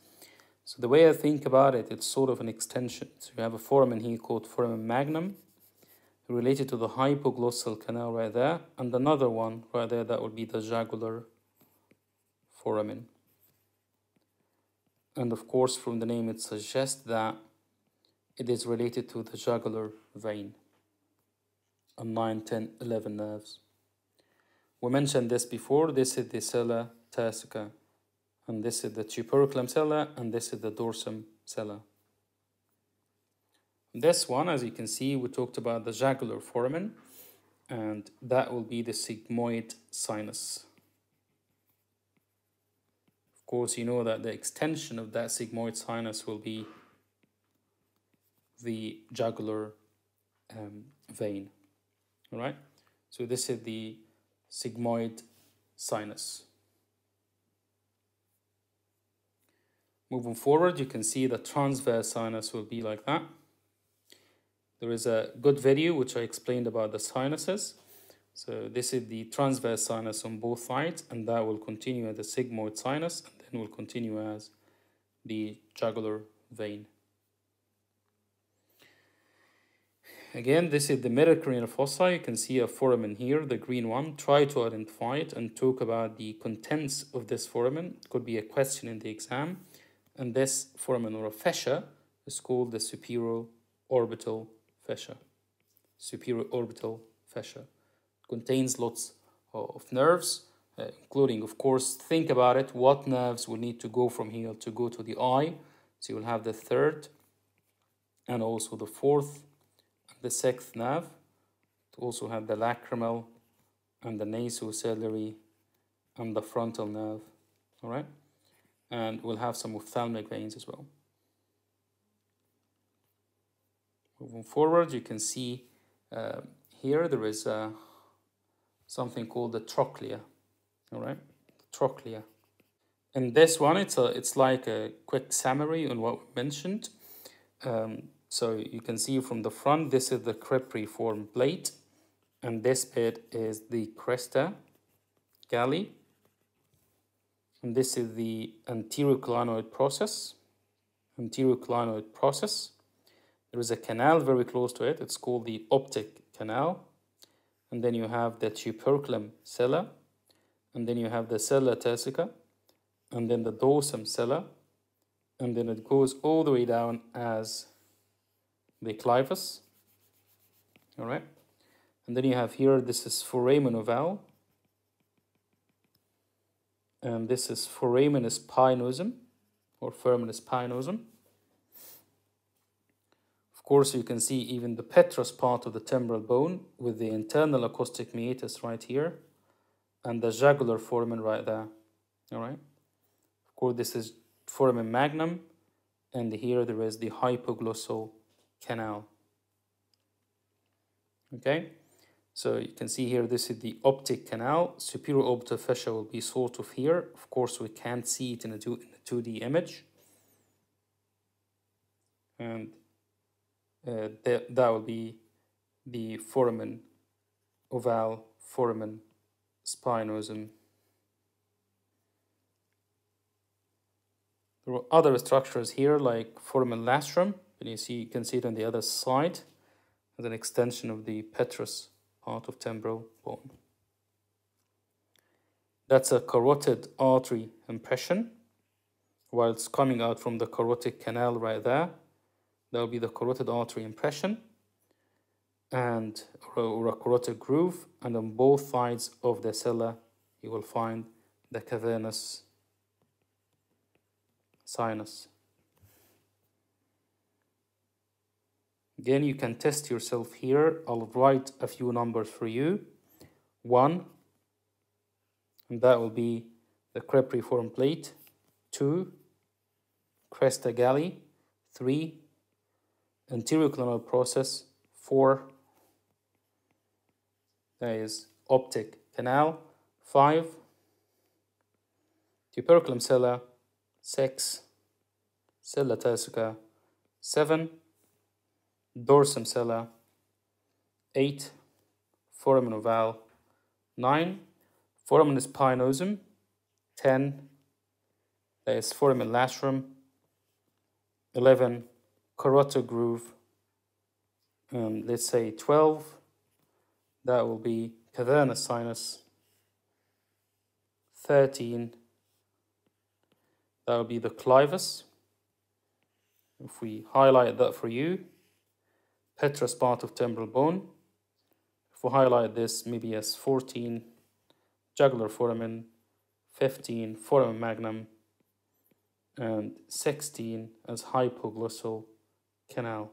So the way I think about it, it's sort of an extension. So you have a foramen here called foramen magnum related to the hypoglossal canal right there and another one right there that would be the jugular foramen and of course from the name it suggests that it is related to the jugular vein on 9 10 11 nerves we mentioned this before this is the sella turcica and this is the tuberculum sella and this is the dorsum sella this one, as you can see, we talked about the jugular foramen, and that will be the sigmoid sinus. Of course, you know that the extension of that sigmoid sinus will be the jugular um, vein. All right, so this is the sigmoid sinus. Moving forward, you can see the transverse sinus will be like that. There is a good video which I explained about the sinuses. So this is the transverse sinus on both sides and that will continue as the sigmoid sinus and then will continue as the jugular vein. Again, this is the middle cranial fossa. You can see a foramen here, the green one. Try to identify it and talk about the contents of this foramen. Could be a question in the exam. And this foramen or a fissure is called the superior orbital fissure, superior orbital fissure. It contains lots of nerves, uh, including, of course, think about it, what nerves will need to go from here to go to the eye. So you'll have the third and also the fourth the sixth nerve. To also have the lacrimal and the nasociliary and the frontal nerve, all right? And we'll have some ophthalmic veins as well. Moving forward, you can see uh, here there is uh, something called the trochlea. All right, trochlea. And this one, it's a, it's like a quick summary on what we mentioned. Um, so you can see from the front, this is the cribriform plate, and this bit is the crista galli, and this is the anterior clinoid process, anterior clinoid process. There is a canal very close to it. It's called the optic canal. And then you have the tuberculum sella. And then you have the sella turcica. And then the dorsum sella. And then it goes all the way down as the clivus. All right. And then you have here, this is foramen ovale. And this is foramen spinosum or foramen spinosum Of course, you can see even the petrous part of the temporal bone with the internal acoustic meatus right here and the jugular foramen right there. All right. Of course, this is foramen magnum, and here there is the hypoglossal canal. Okay. So you can see here, this is the optic canal. Superior orbital fissure will be sort of here. Of course, we can't see it in a, 2, in a 2D image. And uh, that, that will be the foramen oval foramen spinosum. There are other structures here like foramen lacerum, you see you can see it on the other side as an extension of the petrous part of temporal bone. That's a carotid artery impression, while it's coming out from the carotid canal right there. That will be the carotid artery impression. and or a carotid groove and on both sides of the sella you will find the cavernous sinus. Again, you can test yourself here. I'll write a few numbers for you. One, and that will be the cribriform plate. Two, crista galli. Three, anterior clinoid process. Four, that is optic canal. Five, tuberculum sella. Six, sella turcica. Seven, dorsum sella. Eight, foramen ovale. Nine, foramen spinosum. Ten, that is foramen lacerum. Eleven, carotid groove. And let's say twelve, that will be cavernous sinus. Thirteen, that will be the clivus. If we highlight that for you, petrous part of temporal bone. If we highlight this maybe as 14, jugular foramen, 15, foramen magnum, and 16 as hypoglossal canal.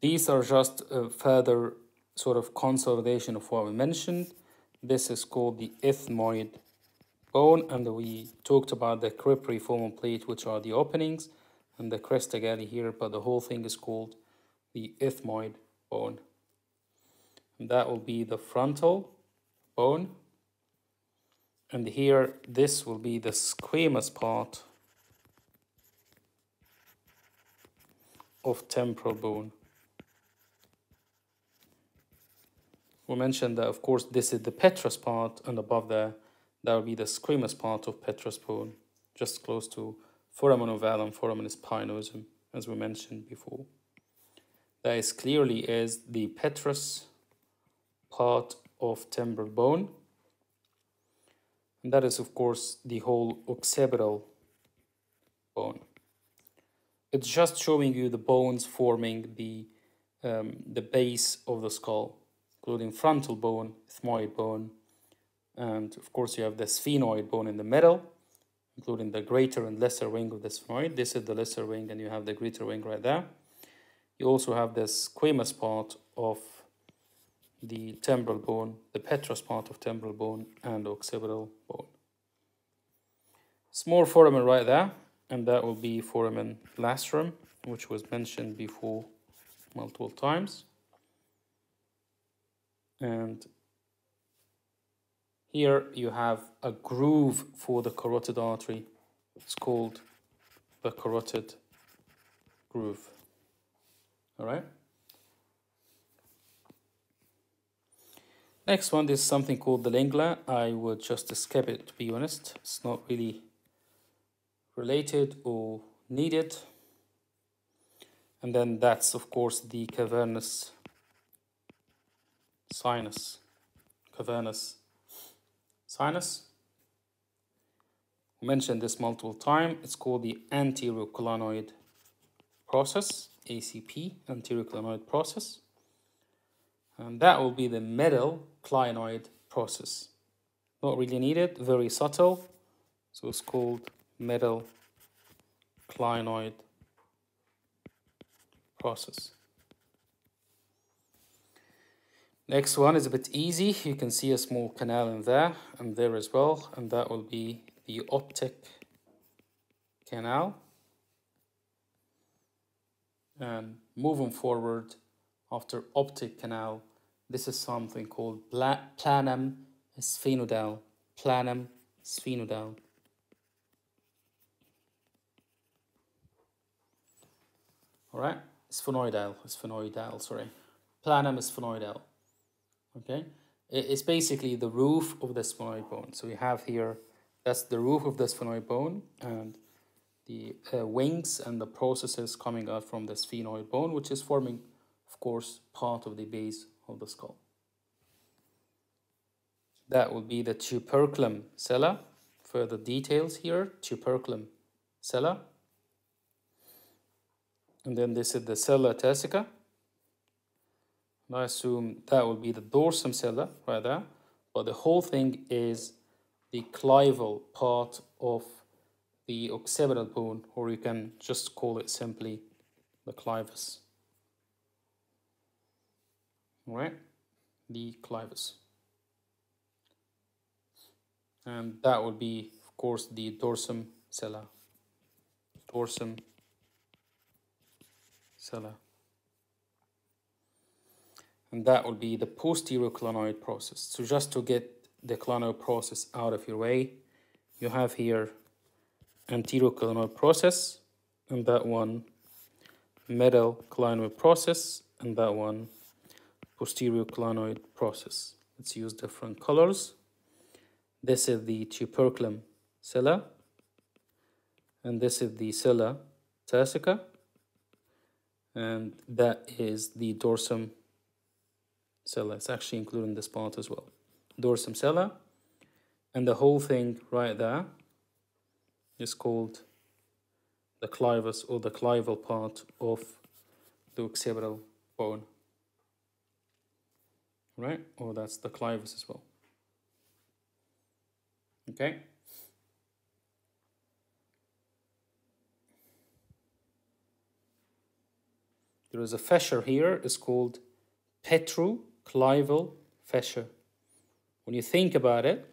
These are just a further sort of consolidation of what we mentioned. This is called the ethmoid bone, and we talked about the cribriform plate, which are the openings, and the crista galli here, but the whole thing is called the ethmoid bone. And that will be the frontal bone. And here, this will be the squamous part of temporal bone. We mentioned that, of course, this is the petrous part, and above there, that will be the squamous part of petrous bone, just close to foramen ovale and foramen spinosum, as we mentioned before. That is clearly is the petrous part of temporal bone. And that is, of course, the whole occipital bone. It's just showing you the bones forming the, um, the base of the skull, including frontal bone, ethmoid bone, and of course you have the sphenoid bone in the middle, including the greater and lesser wing of the sphenoid. This is the lesser wing and you have the greater wing right there. You also have the squamous part of the temporal bone, the petrous part of temporal bone, and occipital bone. Small foramen right there, and that will be foramen lacerum, which was mentioned before multiple times. And here you have a groove for the carotid artery. It's called the carotid groove. All right. Next one is something called the lingula. I would just skip it to be honest. It's not really related or needed. And then that's of course the cavernous sinus. Cavernous sinus. Mentioned this multiple times. It's called the anterior clinoid process, ACP, anterior clinoid process and that will be the middle clinoid process. Not really needed, very subtle, so it's called middle clinoid process. Next one is a bit easy. You can see a small canal in there and there as well, and that will be the optic canal. And moving forward, after optic canal, this is something called planum sphenodal. Planum sphenodal. All right, sphenoidal, sphenoidal, sorry. Planum sphenoidal. Okay, it's basically the roof of the sphenoid bone. So we have here, that's the roof of the sphenoid bone and the uh, wings and the processes coming out from the sphenoid bone, which is forming, of course, part of the base of the skull. That would be the tuberculum sella. Further details here, tuberculum sella. And then this is the sella turcica. And I assume that will be the dorsum sella right there. But the whole thing is the clival part of the occipital bone, or you can just call it simply the clivus. Right, the clivus. And that would be, of course, the dorsum sella. Dorsum sella. And that will be the posterior clinoid process. So just to get the clinoid process out of your way, you have here anterior clinoid process, and that one medial clinoid process, and that one posterior clinoid process. Let's use different colors. This is the tuberculum sella, and this is the sella turcica, and that is the dorsum sella. It's actually including this part as well. Dorsum sella, and the whole thing right there is called the clivus or the clival part of the occipital bone. Right? Or that's the clivus as well. Okay? There is a fissure here, it's called petroclival fissure. When you think about it,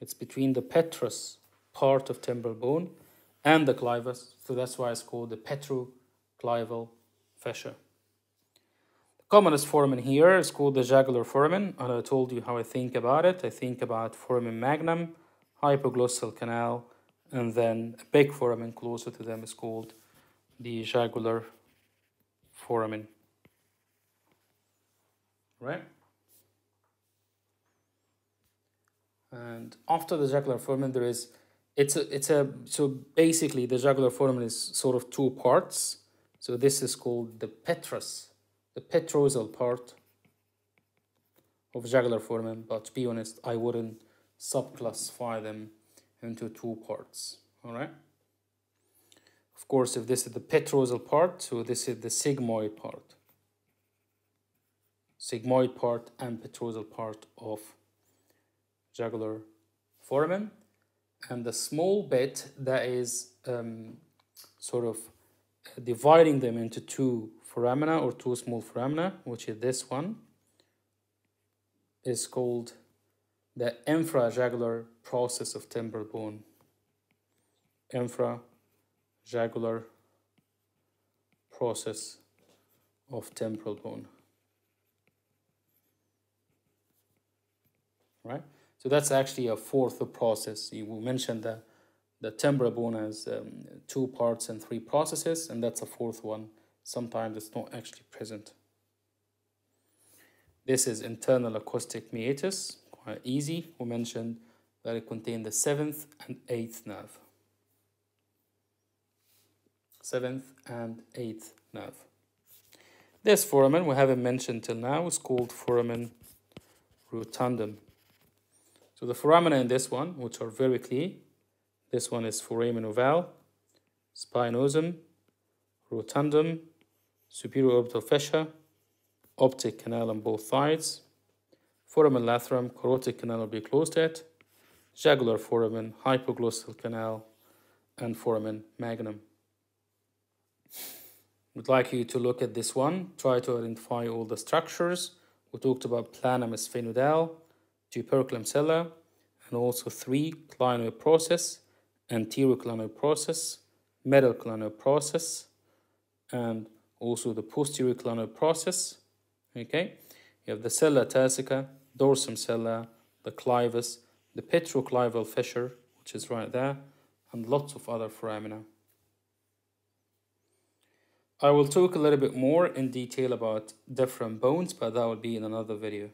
it's between the petrous part of temporal bone and the clivus, so that's why it's called the petroclival fissure. The commonest foramen here is called the jugular foramen, and I told you how I think about it. I think about foramen magnum, hypoglossal canal, and then a big foramen closer to them is called the jugular foramen. Right? And after the jugular foramen, there is it's a it's a so basically the jugular foramen is sort of two parts. So this is called the petrous, the petrosal part of jugular foramen. But to be honest, I wouldn't subclassify them into two parts. All right. Of course, if this is the petrosal part, so this is the sigmoid part. Sigmoid part and petrosal part of jugular foramen. And the small bit that is um, sort of dividing them into two foramina or two small foramina, which is this one, is called the intrajugular process of temporal bone. Intrajugular process of temporal bone. Right? So that's actually a fourth process. You mentioned the, the temporal bone has um, two parts and three processes, and that's a fourth one. Sometimes it's not actually present. This is internal acoustic meatus, quite easy. We mentioned that it contains the seventh and eighth nerve. Seventh and eighth nerve. This foramen we haven't mentioned till now is called foramen rotundum. So the foramina in this one, which are very clear, this one is foramen ovale, spinosum, rotundum, superior orbital fissure, optic canal on both sides, foramen lacerum, carotid canal will be closed at, jugular foramen, hypoglossal canal, and foramen magnum. We'd like you to look at this one, try to identify all the structures. We talked about planum sphenoidal, tuberculum sella, and also three clinoid process, anterior clinoid process, medial clinoid process, and also the posterior clinoid process. Okay, you have the sella turcica, dorsum sella, the clivus, the petroclival fissure, which is right there, and lots of other foramina. I will talk a little bit more in detail about different bones, but that will be in another video.